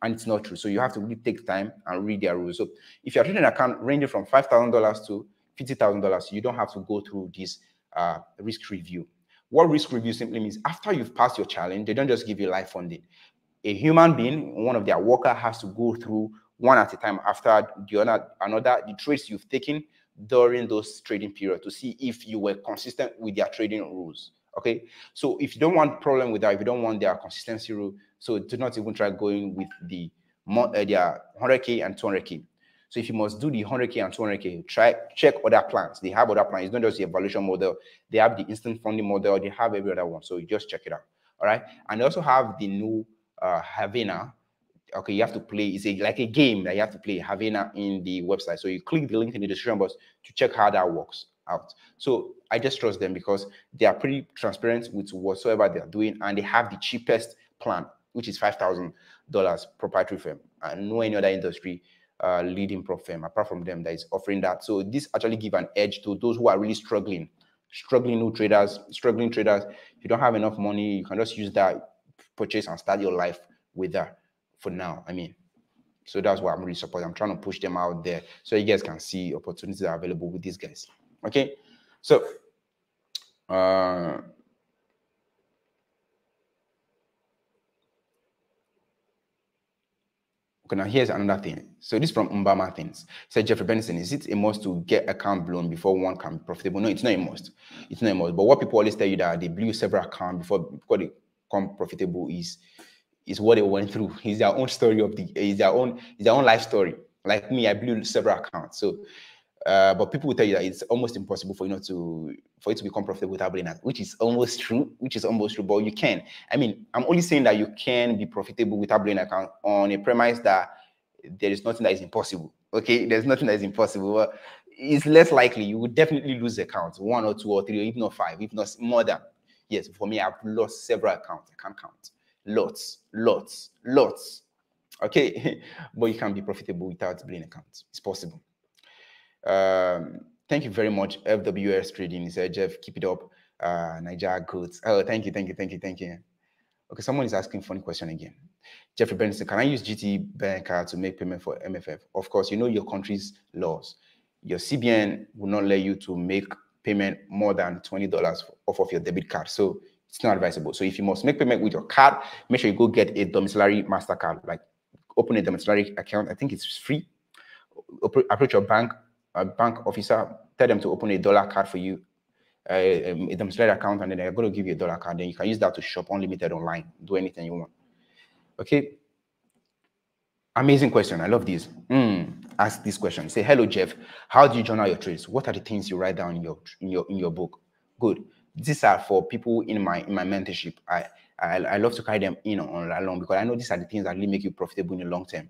And it's not true. So you have to really take time and read their rules. So if you're trading an account ranging from $5,000 to $50,000, you don't have to go through this uh, risk review. What risk review simply means after you've passed your challenge, they don't just give you life funding. A human being, one of their worker has to go through one at a time after the other, another, the trades you've taken during those trading period to see if you were consistent with their trading rules. Okay, so if you don't want problem with that, if you don't want their consistency rule, so do not even try going with the more, uh, their 100k and 200k. So if you must do the 100k and 200k, try check other plans. They have other plans. It's not just the evaluation model. They have the instant funding model. They have every other one. So you just check it out. All right. And they also have the new uh, Havana. Okay, you have to play. It's a, like a game that you have to play Havana in the website. So you click the link in the description box to check how that works out. So I just trust them because they are pretty transparent with whatsoever they're doing, and they have the cheapest plan, which is five thousand dollars proprietary firm, and no any other industry uh, leading prop firm apart from them that is offering that. So this actually give an edge to those who are really struggling, struggling new traders, struggling traders. If you don't have enough money, you can just use that purchase and start your life with that for now. I mean, so that's why I'm really supporting. I'm trying to push them out there so you guys can see opportunities are available with these guys. Okay, so uh, Okay, now here's another thing. So this from Umbama things. Said Jeffrey Benson, is it a must to get account blown before one can be profitable? No, it's not a must. It's not a must. But what people always tell you that they blew several accounts before, before they become profitable is is what they went through. It's their own story of the is their own is their own life story. Like me, I blew several accounts. So uh, but people will tell you that it's almost impossible for you not to for it to become profitable without blowing that, which is almost true, which is almost true, but you can. I mean, I'm only saying that you can be profitable without blowing account on a premise that there is nothing that is impossible. Okay, there's nothing that is impossible. But it's less likely you would definitely lose accounts, one or two or three, if not five, if not more than. Yes, for me, I've lost several accounts. I can't count. Lots, lots, lots. Okay, but you can be profitable without blowing accounts. It's possible. Um, thank you very much, FWS Trading. Said, Jeff, keep it up. Uh, Niger goods. Oh, thank you, thank you, thank you, thank you. Okay, someone is asking funny question again. Jeffrey Benson, can I use GT bank card to make payment for MFF? Of course, you know your country's laws. Your CBN will not let you to make payment more than $20 off of your debit card. So it's not advisable. So if you must make payment with your card, make sure you go get a domiciliary MasterCard, like open a domiciliary account. I think it's free. Approach your bank, a bank officer, tell them to open a dollar card for you, uh, a demonstrated account, and then they're going to give you a dollar card. Then you can use that to shop unlimited online, do anything you want. Okay. Amazing question. I love this. Mm, ask this question. Say, hello, Jeff. How do you journal your trades? What are the things you write down in your in your in your book? Good. These are for people in my in my mentorship. I I, I love to carry them in on along because I know these are the things that really make you profitable in the long term.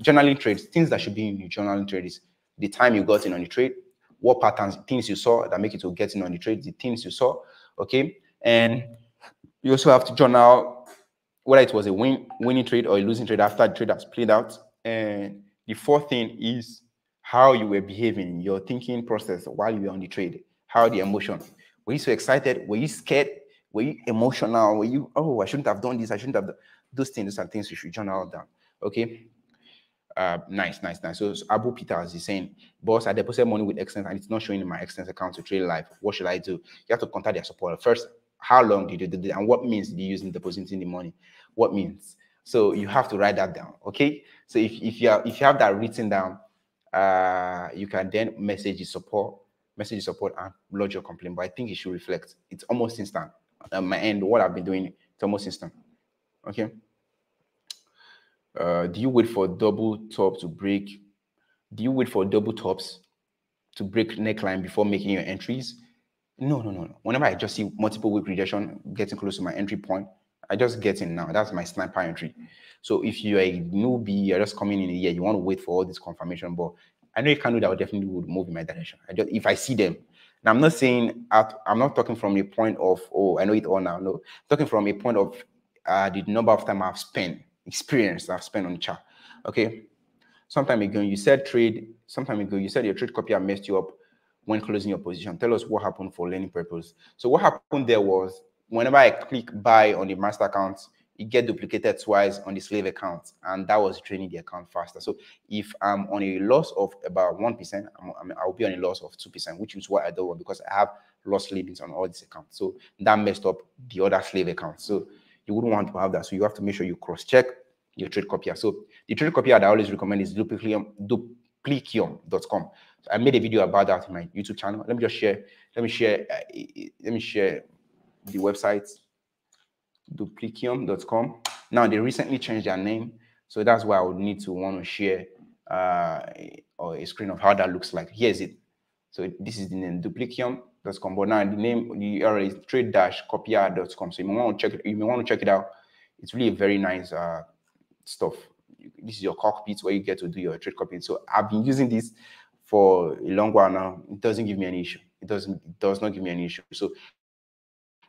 Journaling trades, things that should be in your journaling trades the time you got in on the trade, what patterns, things you saw that make you to get in on the trade, the things you saw, okay? And you also have to journal whether it was a win, winning trade or a losing trade after the trade has played out. And the fourth thing is how you were behaving, your thinking process while you were on the trade, how the emotion. Were you so excited? Were you scared? Were you emotional? Were you, oh, I shouldn't have done this. I shouldn't have done those things are things you should journal down. Okay. Uh, nice, nice, nice. So, so Abu Peters is saying, boss, I deposit money with Exness and it's not showing in my Exness account to trade live. What should I do? You have to contact their support. First, how long did you do it? And what means do you use in depositing the money? What means? So you have to write that down. Okay. So if, if you are, if you have that written down, uh, you can then message the support, message the support and lodge your complaint. But I think it should reflect. It's almost instant. At my end, what I've been doing, it's almost instant. Okay. Uh, do you wait for double top to break? Do you wait for double tops to break neckline before making your entries? No, no, no, no. Whenever I just see multiple week rejection getting close to my entry point, I just get in now. That's my sniper entry. So if you're a newbie, you're just coming in here, you want to wait for all this confirmation. But I know you can do that. I definitely would move in my direction. I just if I see them. Now I'm not saying I'm not talking from a point of oh I know it all now. No, I'm talking from a point of uh, the number of time I've spent experience I've spent on the chart. Okay. Sometime ago, you said trade, sometime ago, you said your trade copy I messed you up when closing your position. Tell us what happened for learning purpose. So what happened there was whenever I click buy on the master account, it get duplicated twice on the slave account, and that was draining the account faster. So if I'm on a loss of about one percent, I'll be on a loss of two percent, which is what I don't want because I have lost limits on all these accounts. So that messed up the other slave account. So you wouldn't want to have that. So you have to make sure you cross-check your trade copier. So the trade copier that I always recommend is duplikium, duplikium.com. So I made a video about that in my YouTube channel. Let me just share. Let me share. Uh, let me share the website duplikium.com. Now they recently changed their name. So that's why I would need to want to share uh, or a screen of how that looks like. Here's it. So this is the name duplikium.com. But now the name, the URL is trade dash copier.com. So you may want to check it. You may want to check it out. It's really a very nice uh, stuff. This is your cockpit where you get to do your trade copy. So I've been using this for a long while now. It doesn't give me any issue. It doesn't. It does not give me any issue. So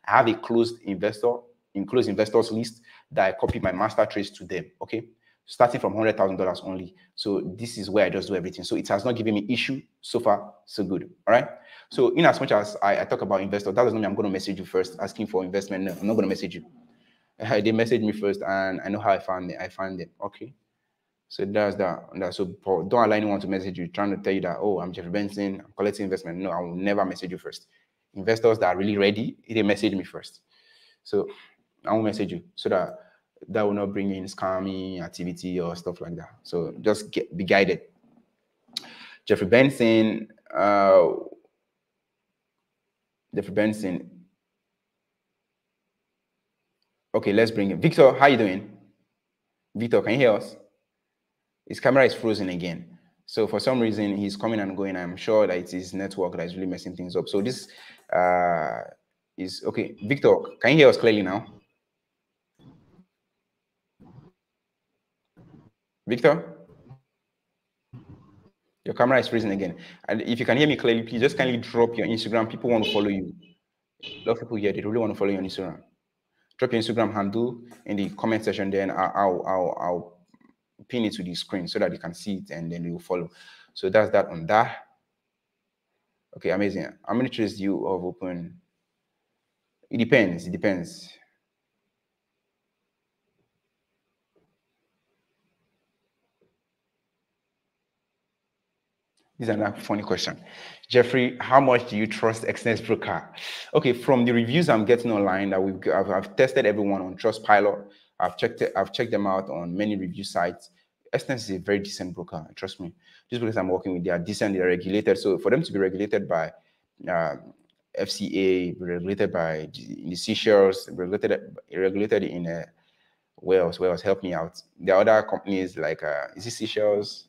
I have a closed investor, in closed investors list that I copy my master trades to them. Okay starting from hundred thousand dollars only. So this is where I just do everything. So it has not given me issue so far, so good. All right. So in as much as I, I talk about investor, that doesn't mean I'm going to message you first asking for investment. No, I'm not going to message you. They message me first, and I know how I found it. I found it. Okay. So that's that. that. So don't allow anyone to message you trying to tell you that oh I'm Jeffrey Benson, I'm collecting investment. No, I will never message you first. Investors that are really ready, they message me first. So I will message you so that that will not bring in scammy activity or stuff like that. So just get be guided. Jeffrey Benson, uh, Jeffrey Benson. Okay, let's bring in Victor. How you doing? Victor, can you hear us? His camera is frozen again. So for some reason, he's coming and going. I'm sure that it's his network that is really messing things up. So this uh, is okay. Victor, can you hear us clearly now? Victor? Your camera is freezing again. And if you can hear me clearly, please just kindly drop your Instagram. People want to follow you. A lot of people here, they really want to follow you on Instagram. Drop your Instagram handle in the comment section, then I'll, I'll, I'll, pin it to the screen so that you can see it and then you follow. So that's that on that. Okay, amazing. How many trades do you have open? It depends. It depends. This is another funny question. Jeffrey, how much do you trust Exness Broker? Okay, from the reviews I'm getting online, that we've I've, I've tested everyone on Trustpilot. I've checked it, I've checked them out on many review sites. Exness is a very decent broker. Trust me. Just because I'm working with, they are decent. They're regulated. So for them to be regulated by uh, FCA, regulated by the Seychelles, regulated regulated in uh, Wales. Wales help me out. There are other companies like uh, is it Seychelles?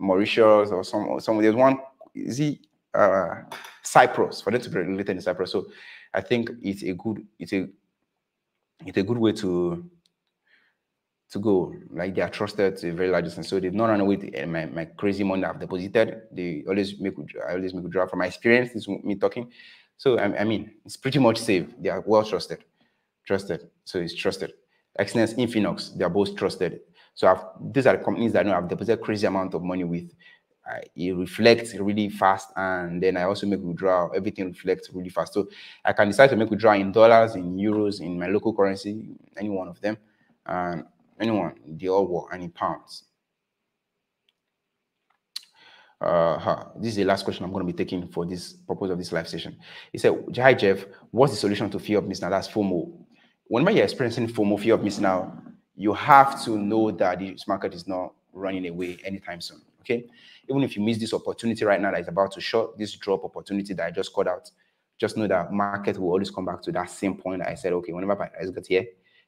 Mauritius or some some there's one is he uh, Cyprus for them to be regulated in Cyprus. So I think it's a good it's a it's a good way to to go. Like they are trusted to a very large extent. So they've not run away with eh, my, my crazy money I've deposited. They always make I always make withdraw from my experience. This is me talking. So I, I, mean it's pretty much safe. They are well trusted. Trusted. So it's trusted. Exness, Infinox, they are both trusted. So I've, these are companies that I know I've deposited crazy amount of money with. Uh, it reflects really fast, and then I also make withdrawal. Everything reflects really fast. So I can decide to make withdrawal in dollars, in euros, in my local currency, any one of them, and anyone, they all work, and in pounds. Uh, this is the last question I'm going to be taking for this purpose of this live session. He said, Hi Jeff, what's the solution to fear of missing out? That's FOMO. Whenever you're experiencing FOMO, fear of missing out, you have to know that this market is not running away anytime soon. Okay. Even if you miss this opportunity right now that is about to short, this drop opportunity that I just called out, just know that market will always come back to that same point that I said, okay, whenever I got here,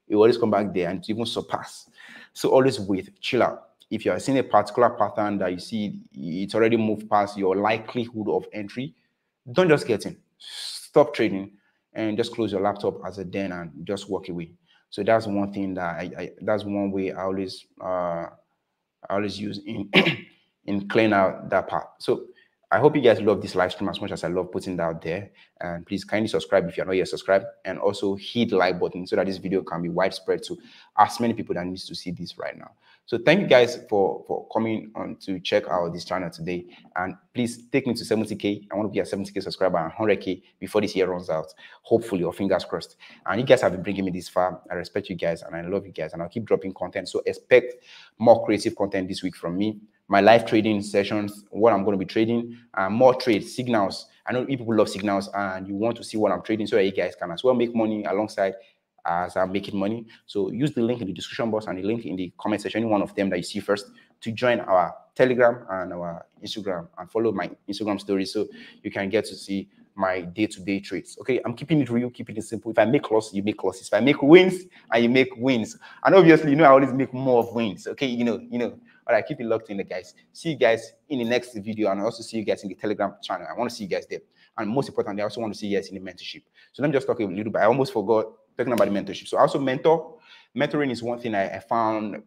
it will always come back there and even surpass. So always wait, chill out. If you are seeing a particular pattern that you see it's already moved past your likelihood of entry, don't just get in. Stop trading and just close your laptop as a den and just walk away. So that's one thing that I, I that's one way I always uh, I always use in in clearing out that part. So I hope you guys love this live stream as much as I love putting it out there. And please kindly subscribe if you're not yet subscribed, and also hit like button so that this video can be widespread to as many people that needs to see this right now. So thank you guys for, for coming on to check out this channel today. And please take me to 70K. I want to be a 70K subscriber and 100K before this year runs out. Hopefully, or fingers crossed. And you guys have been bringing me this far. I respect you guys and I love you guys. And I'll keep dropping content. So expect more creative content this week from me. My live trading sessions, what I'm going to be trading, and more trade signals. I know people love signals and you want to see what I'm trading so that you guys can as well make money alongside as I'm making money. So use the link in the description box and the link in the comment section, any one of them that you see first, to join our Telegram and our Instagram and follow my Instagram story so you can get to see my day-to-day trades. Okay, I'm keeping it real, keeping it simple. If I make losses, you make losses. If I make wins, and you make wins. And obviously, you know, I always make more of wins. Okay, you know, you know. All right, keep it locked in, the guys. See you guys in the next video, and I also see you guys in the Telegram channel. I want to see you guys there. And most importantly, I also want to see you guys in the mentorship. So let me just talk a little bit. I almost forgot talking about mentorship. So also mentor. Mentoring is one thing I, I found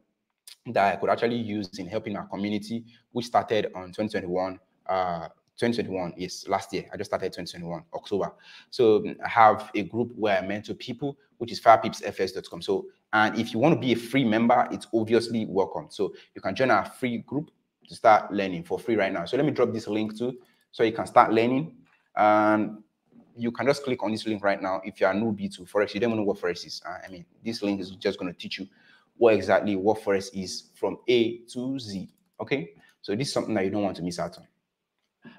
that I could actually use in helping our community, which started on 2021. Uh, 2021 is last year. I just started 2021 October. So I have a group where I mentor people, which is firepipsfx.com. So and if you want to be a free member, it's obviously welcome. So you can join our free group to start learning for free right now. So let me drop this link too, so you can start learning. And you can just click on this link right now. If you are newbie to Forex, you don't know what Forex is. Uh, I mean, this link is just going to teach you what exactly what Forex is from A to Z. Okay. So this is something that you don't want to miss out on.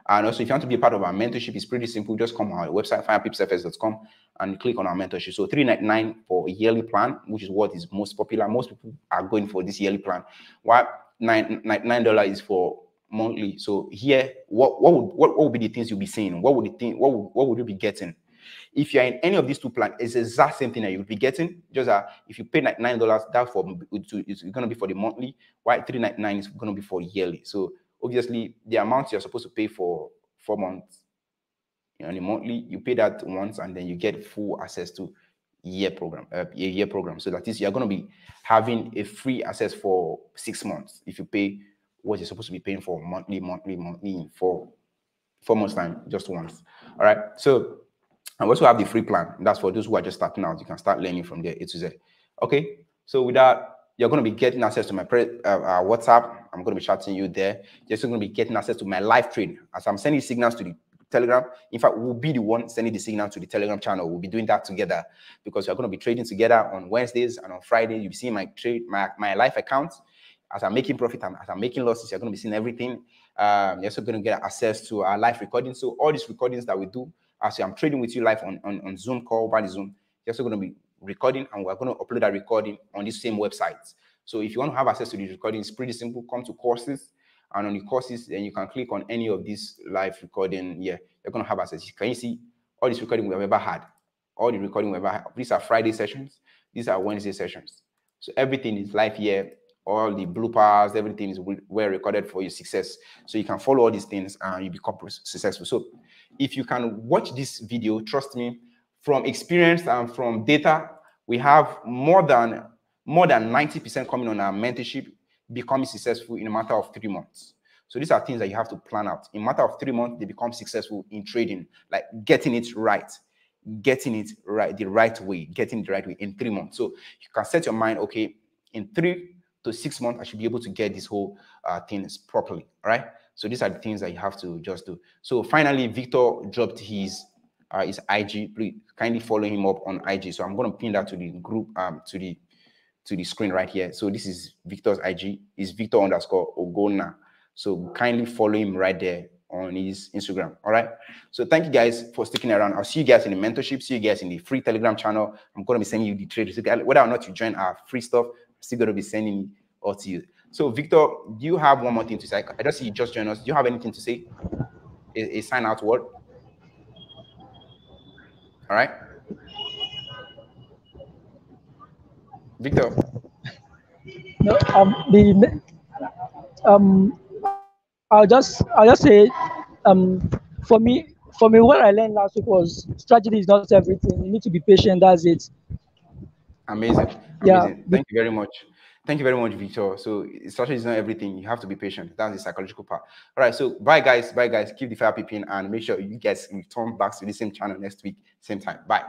And also, if you want to be a part of our mentorship, it's pretty simple. Just come on our website, firepipsfx.com, and click on our mentorship. So 399 for a yearly plan, which is what is most popular. Most people are going for this yearly plan. Why nine nine dollar is for monthly. So here, what what would what, what would be the things you'll be seeing? What would the thing what would, what would you be getting? If you're in any of these two plans, it's the exact same thing that you'll be getting. Just uh, if you pay like nine dollars, that for it's gonna be for the monthly. Why three ninety nine is gonna be for yearly. So obviously the amount you're supposed to pay for four months you know, monthly, you pay that once and then you get full access to year program, uh, a year program. So that is you're going to be having a free access for six months if you pay what you're supposed to be paying for monthly, monthly, monthly for four months time, just once. All right. So I also have the free plan. That's for those who are just starting out. You can start learning from there A to Z. Okay. So with that, you're going to be getting access to my pre- uh, uh, WhatsApp. I'm going to be chatting you there. You're also going to be getting access to my live trade as I'm sending signals to the Telegram. In fact, we'll be the one sending the signal to the Telegram channel. We'll be doing that together because we're going to be trading together on Wednesdays and on Friday. You'll seeing my trade, my, my live account. As I'm making profit, and as I'm making losses, you're going to be seeing everything. Um, you're also going to get access to our live recordings. So all these recordings that we do, as I'm trading with you live on, on, on Zoom call by Zoom, you're also going to be recording and we're going to upload that recording on this same website. So if you want to have access to the recordings, pretty simple. Come to courses, and on the courses, then you can click on any of these live recording. Yeah, you're going to have access. Can you see all these recording we've ever had? All the recording we've ever had. These are Friday sessions. These are Wednesday sessions. So everything is live here. All the bloopers, everything is well recorded for your success. So you can follow all these things and you become successful. So if you can watch this video, trust me, from experience and from data, we have more than more than 90% coming on our mentorship becoming successful in a matter of three months. So these are things that you have to plan out. In a matter of three months, they become successful in trading, like getting it right, getting it right the right way, getting the right way in three months. So you can set your mind, okay, in three to six months, I should be able to get this whole uh, things properly. right? So these are the things that you have to just do. So finally, Victor dropped his uh, his IG. Please kindly follow him up on IG. So I'm going to pin that to the group, um, to the to the screen right here. So this is Victor's IG. Is Victor underscore Ogona. So kindly follow him right there on his Instagram. All right. So thank you guys for sticking around. I'll see you guys in the mentorship. See you guys in the free Telegram channel. I'm going to be sending you the trade. Whether or not you join our free stuff, still going to be sending all to you. So Victor, do you have one more thing to say? I just see you just join us. Do you have anything to say? A, a sign out word. All right. Victor. No, um, the um, I'll just I'll just say, um, for me, for me, what I learned last week was strategy is not everything. You need to be patient. That's it. Amazing. Amazing. Yeah. Thank you very much. Thank you very much, Victor. So strategy is not everything. You have to be patient. That's the psychological part. All right. So bye, guys. Bye, guys. Keep the fire peeping and make sure you guys return back to the same channel next week, same time. Bye.